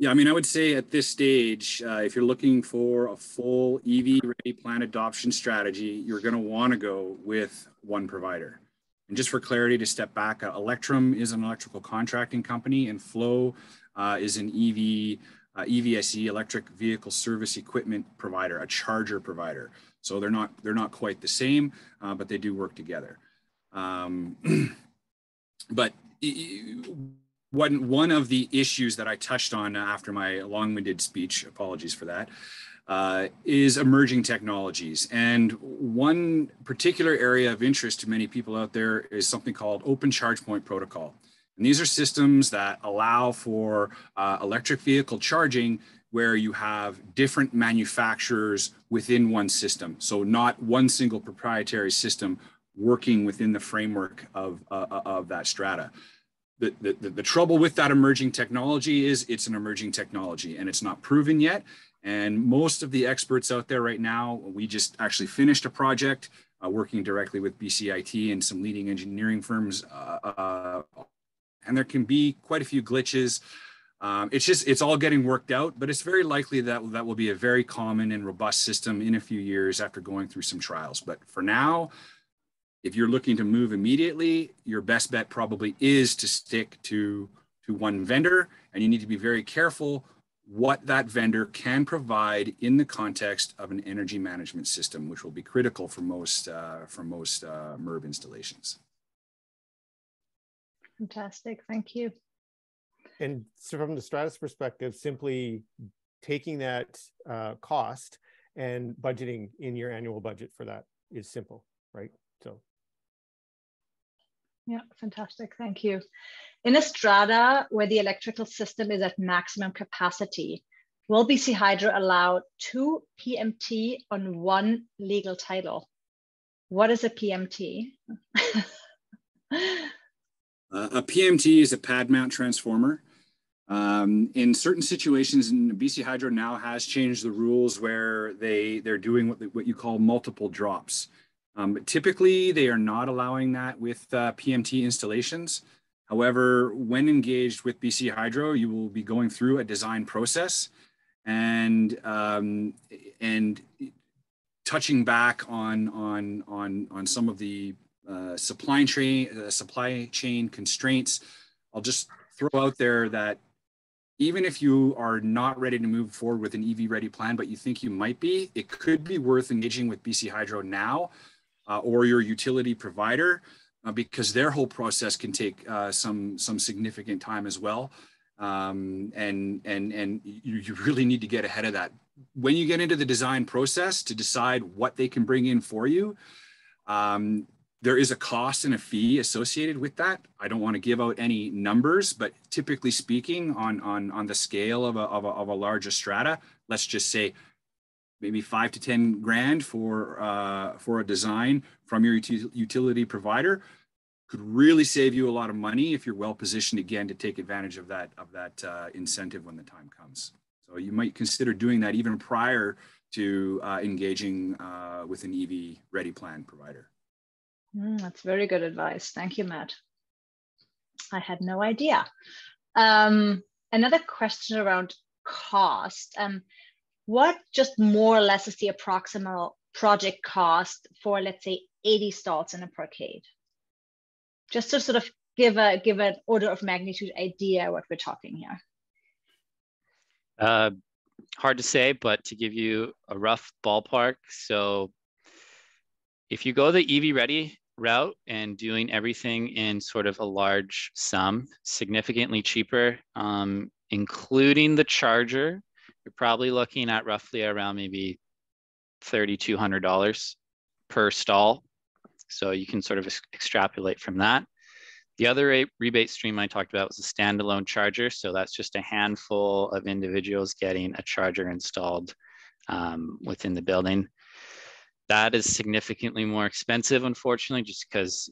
Yeah, I mean, I would say at this stage, uh, if you're looking for a full EV ready plan adoption strategy, you're going to want to go with one provider. And just for clarity, to step back, uh, Electrum is an electrical contracting company, and FLO uh, is an EV uh, EVSE, electric vehicle service equipment provider, a charger provider. So they're not they're not quite the same, uh, but they do work together. Um, [CLEARS THROAT] but one one of the issues that I touched on after my long-winded speech, apologies for that, uh, is emerging technologies. And one particular area of interest to many people out there is something called Open Charge Point Protocol. And these are systems that allow for uh, electric vehicle charging where you have different manufacturers within one system. So not one single proprietary system working within the framework of, uh, of that strata. The, the, the trouble with that emerging technology is it's an emerging technology and it's not proven yet. And most of the experts out there right now, we just actually finished a project uh, working directly with BCIT and some leading engineering firms. Uh, uh, and there can be quite a few glitches. Um, it's just, it's all getting worked out, but it's very likely that that will be a very common and robust system in a few years after going through some trials. But for now, if you're looking to move immediately, your best bet probably is to stick to, to one vendor, and you need to be very careful what that vendor can provide in the context of an energy management system, which will be critical for most, uh, for most uh, MURB installations. Fantastic, thank you. And so from the strata's perspective, simply taking that uh, cost and budgeting in your annual budget for that is simple, right? So yeah, fantastic. Thank you. In a strata where the electrical system is at maximum capacity, will BC Hydro allow two PMT on one legal title? What is a PMT? uh, a PMT is a pad mount transformer. Um, in certain situations, BC Hydro now has changed the rules where they they're doing what, what you call multiple drops. Um, but typically, they are not allowing that with uh, PMT installations. However, when engaged with BC Hydro, you will be going through a design process and um, and touching back on on on on some of the uh, supply chain uh, supply chain constraints. I'll just throw out there that even if you are not ready to move forward with an EV ready plan, but you think you might be, it could be worth engaging with BC Hydro now uh, or your utility provider uh, because their whole process can take uh, some some significant time as well. Um, and and and you, you really need to get ahead of that when you get into the design process to decide what they can bring in for you. Um, there is a cost and a fee associated with that. I don't want to give out any numbers, but typically speaking, on on on the scale of a of a, of a larger strata, let's just say maybe five to 10 grand for, uh, for a design from your utility provider could really save you a lot of money if you're well positioned again to take advantage of that, of that uh, incentive when the time comes. So you might consider doing that even prior to uh, engaging uh, with an EV ready plan provider. Mm, that's very good advice. Thank you, Matt. I had no idea. Um, another question around cost. Um, what just more or less is the approximate project cost for, let's say, 80 stalls in a parkade? Just to sort of give a give an order of magnitude idea what we're talking here. Uh, hard to say, but to give you a rough ballpark, so if you go the EV ready route and doing everything in sort of a large sum, significantly cheaper, um, including the charger you're probably looking at roughly around maybe $3,200 per stall. So you can sort of extrapolate from that. The other rebate stream I talked about was a standalone charger. So that's just a handful of individuals getting a charger installed um, within the building. That is significantly more expensive, unfortunately, just because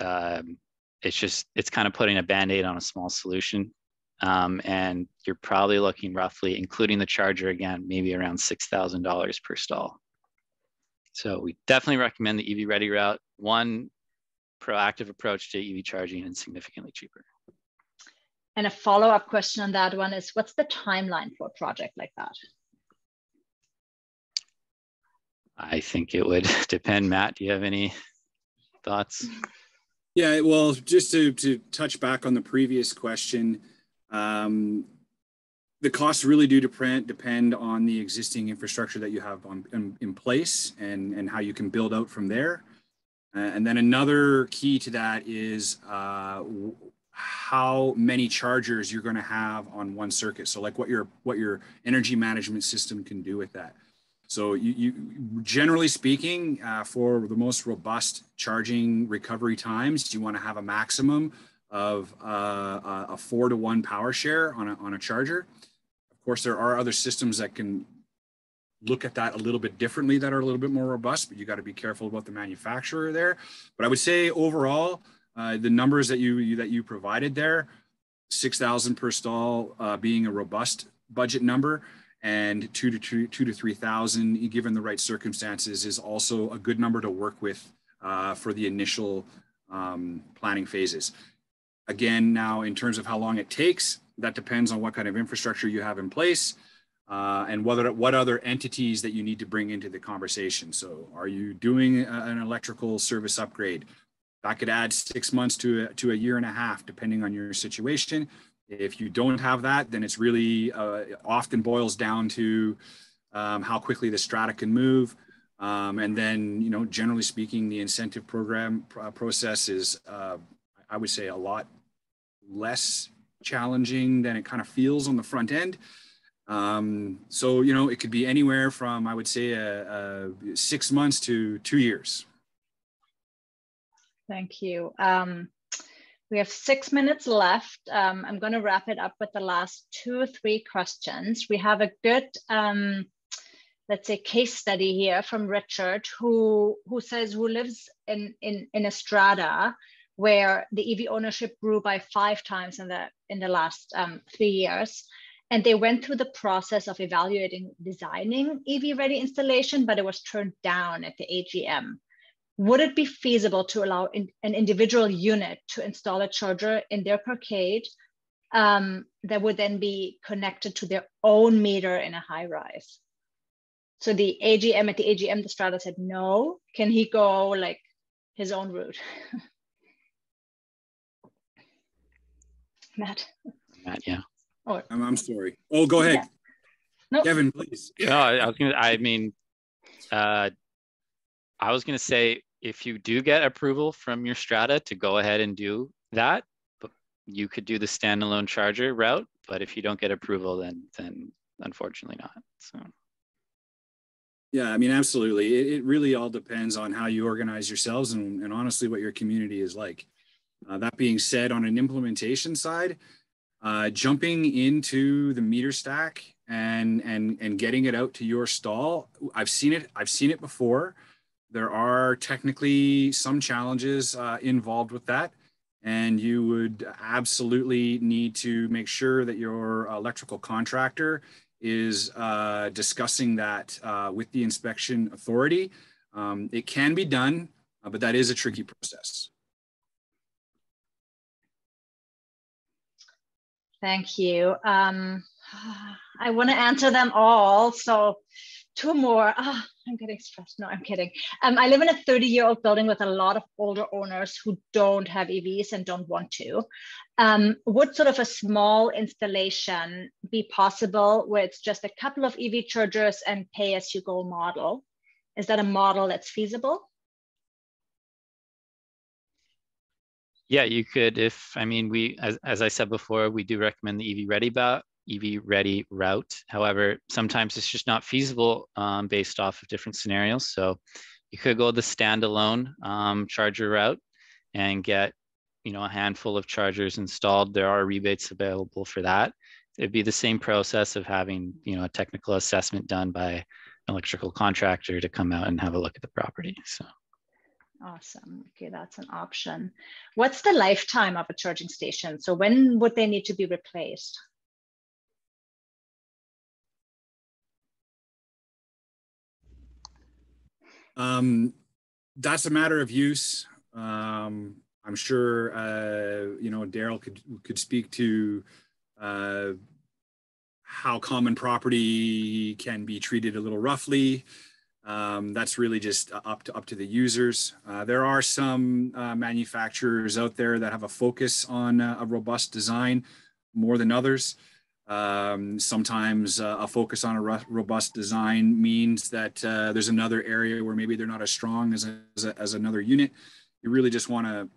um, it's just, it's kind of putting a band-aid on a small solution. Um, and you're probably looking roughly, including the charger again, maybe around $6,000 per stall. So we definitely recommend the EV ready route. One proactive approach to EV charging and significantly cheaper. And a follow-up question on that one is what's the timeline for a project like that? I think it would [LAUGHS] depend. Matt, do you have any thoughts? Yeah, well, just to, to touch back on the previous question, um, the costs really do depend depend on the existing infrastructure that you have on, in, in place and, and how you can build out from there. Uh, and then another key to that is uh, how many chargers you're going to have on one circuit. So like what your what your energy management system can do with that. So you, you generally speaking, uh, for the most robust charging recovery times, you want to have a maximum of uh, a four to one power share on a, on a charger. Of course, there are other systems that can look at that a little bit differently that are a little bit more robust, but you got to be careful about the manufacturer there. But I would say overall, uh, the numbers that you, you, that you provided there, 6,000 per stall uh, being a robust budget number and two to two, two to 3,000 given the right circumstances is also a good number to work with uh, for the initial um, planning phases. Again, now in terms of how long it takes, that depends on what kind of infrastructure you have in place uh, and whether what other entities that you need to bring into the conversation. So, are you doing a, an electrical service upgrade? That could add six months to a, to a year and a half, depending on your situation. If you don't have that, then it's really uh, often boils down to um, how quickly the strata can move. Um, and then, you know, generally speaking, the incentive program uh, process is, uh, I would say, a lot less challenging than it kind of feels on the front end. Um, so, you know, it could be anywhere from, I would say, a, a six months to two years. Thank you. Um, we have six minutes left. Um, I'm going to wrap it up with the last two or three questions. We have a good, um, let's say, case study here from Richard, who who says who lives in in in a strata where the EV ownership grew by five times in the in the last um, three years. And they went through the process of evaluating designing EV ready installation, but it was turned down at the AGM. Would it be feasible to allow in, an individual unit to install a charger in their parkade um, that would then be connected to their own meter in a high rise? So the AGM at the AGM, the strata said no. Can he go like his own route? [LAUGHS] Matt. Matt, yeah. Oh, I'm, I'm sorry. Oh, go ahead. Yeah. No. Kevin, please. No, I was gonna. I mean, uh, I was gonna say if you do get approval from your strata to go ahead and do that, you could do the standalone charger route. But if you don't get approval, then then unfortunately not. So. Yeah, I mean, absolutely. It, it really all depends on how you organize yourselves and, and honestly what your community is like. Uh, that being said, on an implementation side, uh, jumping into the meter stack and and and getting it out to your stall, I've seen it. I've seen it before. There are technically some challenges uh, involved with that, and you would absolutely need to make sure that your electrical contractor is uh, discussing that uh, with the inspection authority. Um, it can be done, uh, but that is a tricky process. Thank you. Um, I want to answer them all. So two more. Oh, I'm getting stressed. No, I'm kidding. Um, I live in a 30 year old building with a lot of older owners who don't have EVs and don't want to. Um, would sort of a small installation be possible where it's just a couple of EV chargers and pay as you go model? Is that a model that's feasible? Yeah, you could, if, I mean, we, as, as I said before, we do recommend the EV ready about EV ready route. However, sometimes it's just not feasible um, based off of different scenarios. So you could go the standalone um, charger route and get, you know, a handful of chargers installed. There are rebates available for that. It'd be the same process of having, you know, a technical assessment done by an electrical contractor to come out and have a look at the property. So. Awesome. Okay, that's an option. What's the lifetime of a charging station? So when would they need to be replaced? Um, that's a matter of use. Um, I'm sure uh, you know Daryl could could speak to uh, how common property can be treated a little roughly. Um, that's really just up to up to the users. Uh, there are some uh, manufacturers out there that have a focus on uh, a robust design more than others. Um, sometimes uh, a focus on a robust design means that uh, there's another area where maybe they're not as strong as, a, as, a, as another unit. You really just want to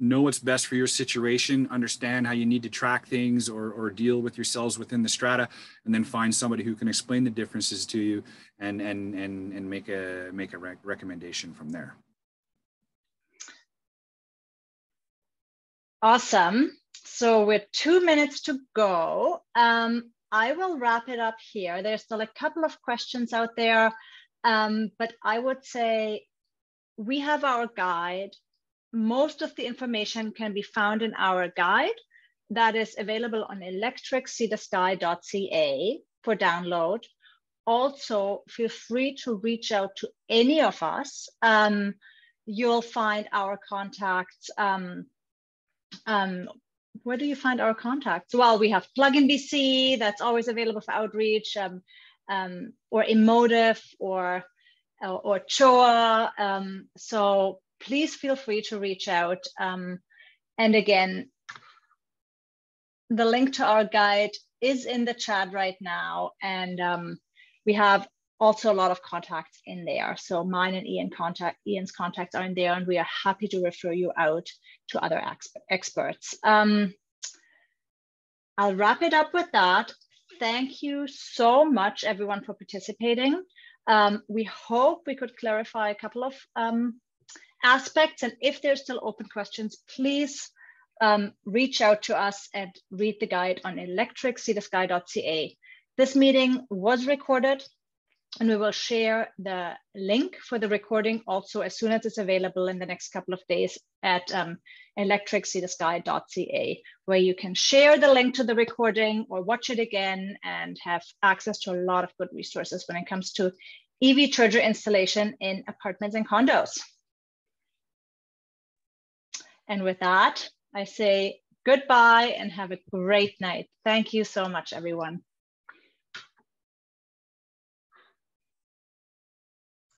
know what's best for your situation, understand how you need to track things or, or deal with yourselves within the strata, and then find somebody who can explain the differences to you and, and, and, and make a, make a rec recommendation from there. Awesome. So with two minutes to go, um, I will wrap it up here. There's still a couple of questions out there, um, but I would say we have our guide. Most of the information can be found in our guide that is available on electricseatosky.ca for download. Also, feel free to reach out to any of us. Um, you'll find our contacts um, um, where do you find our contacts? Well, we have PlugInBC that's always available for outreach, um, um, or Emotive, or or, or CHOA. Um, so please feel free to reach out. Um, and again, the link to our guide is in the chat right now, and um, we have also a lot of contacts in there. So mine and Ian contact, Ian's contacts are in there and we are happy to refer you out to other ex experts. Um, I'll wrap it up with that. Thank you so much everyone for participating. Um, we hope we could clarify a couple of um, aspects and if there's still open questions, please um, reach out to us and read the guide on electricseatosky.ca. This meeting was recorded and we will share the link for the recording also as soon as it's available in the next couple of days at um, electricseatosky.ca, where you can share the link to the recording or watch it again and have access to a lot of good resources when it comes to EV charger installation in apartments and condos. And with that, I say goodbye and have a great night. Thank you so much, everyone.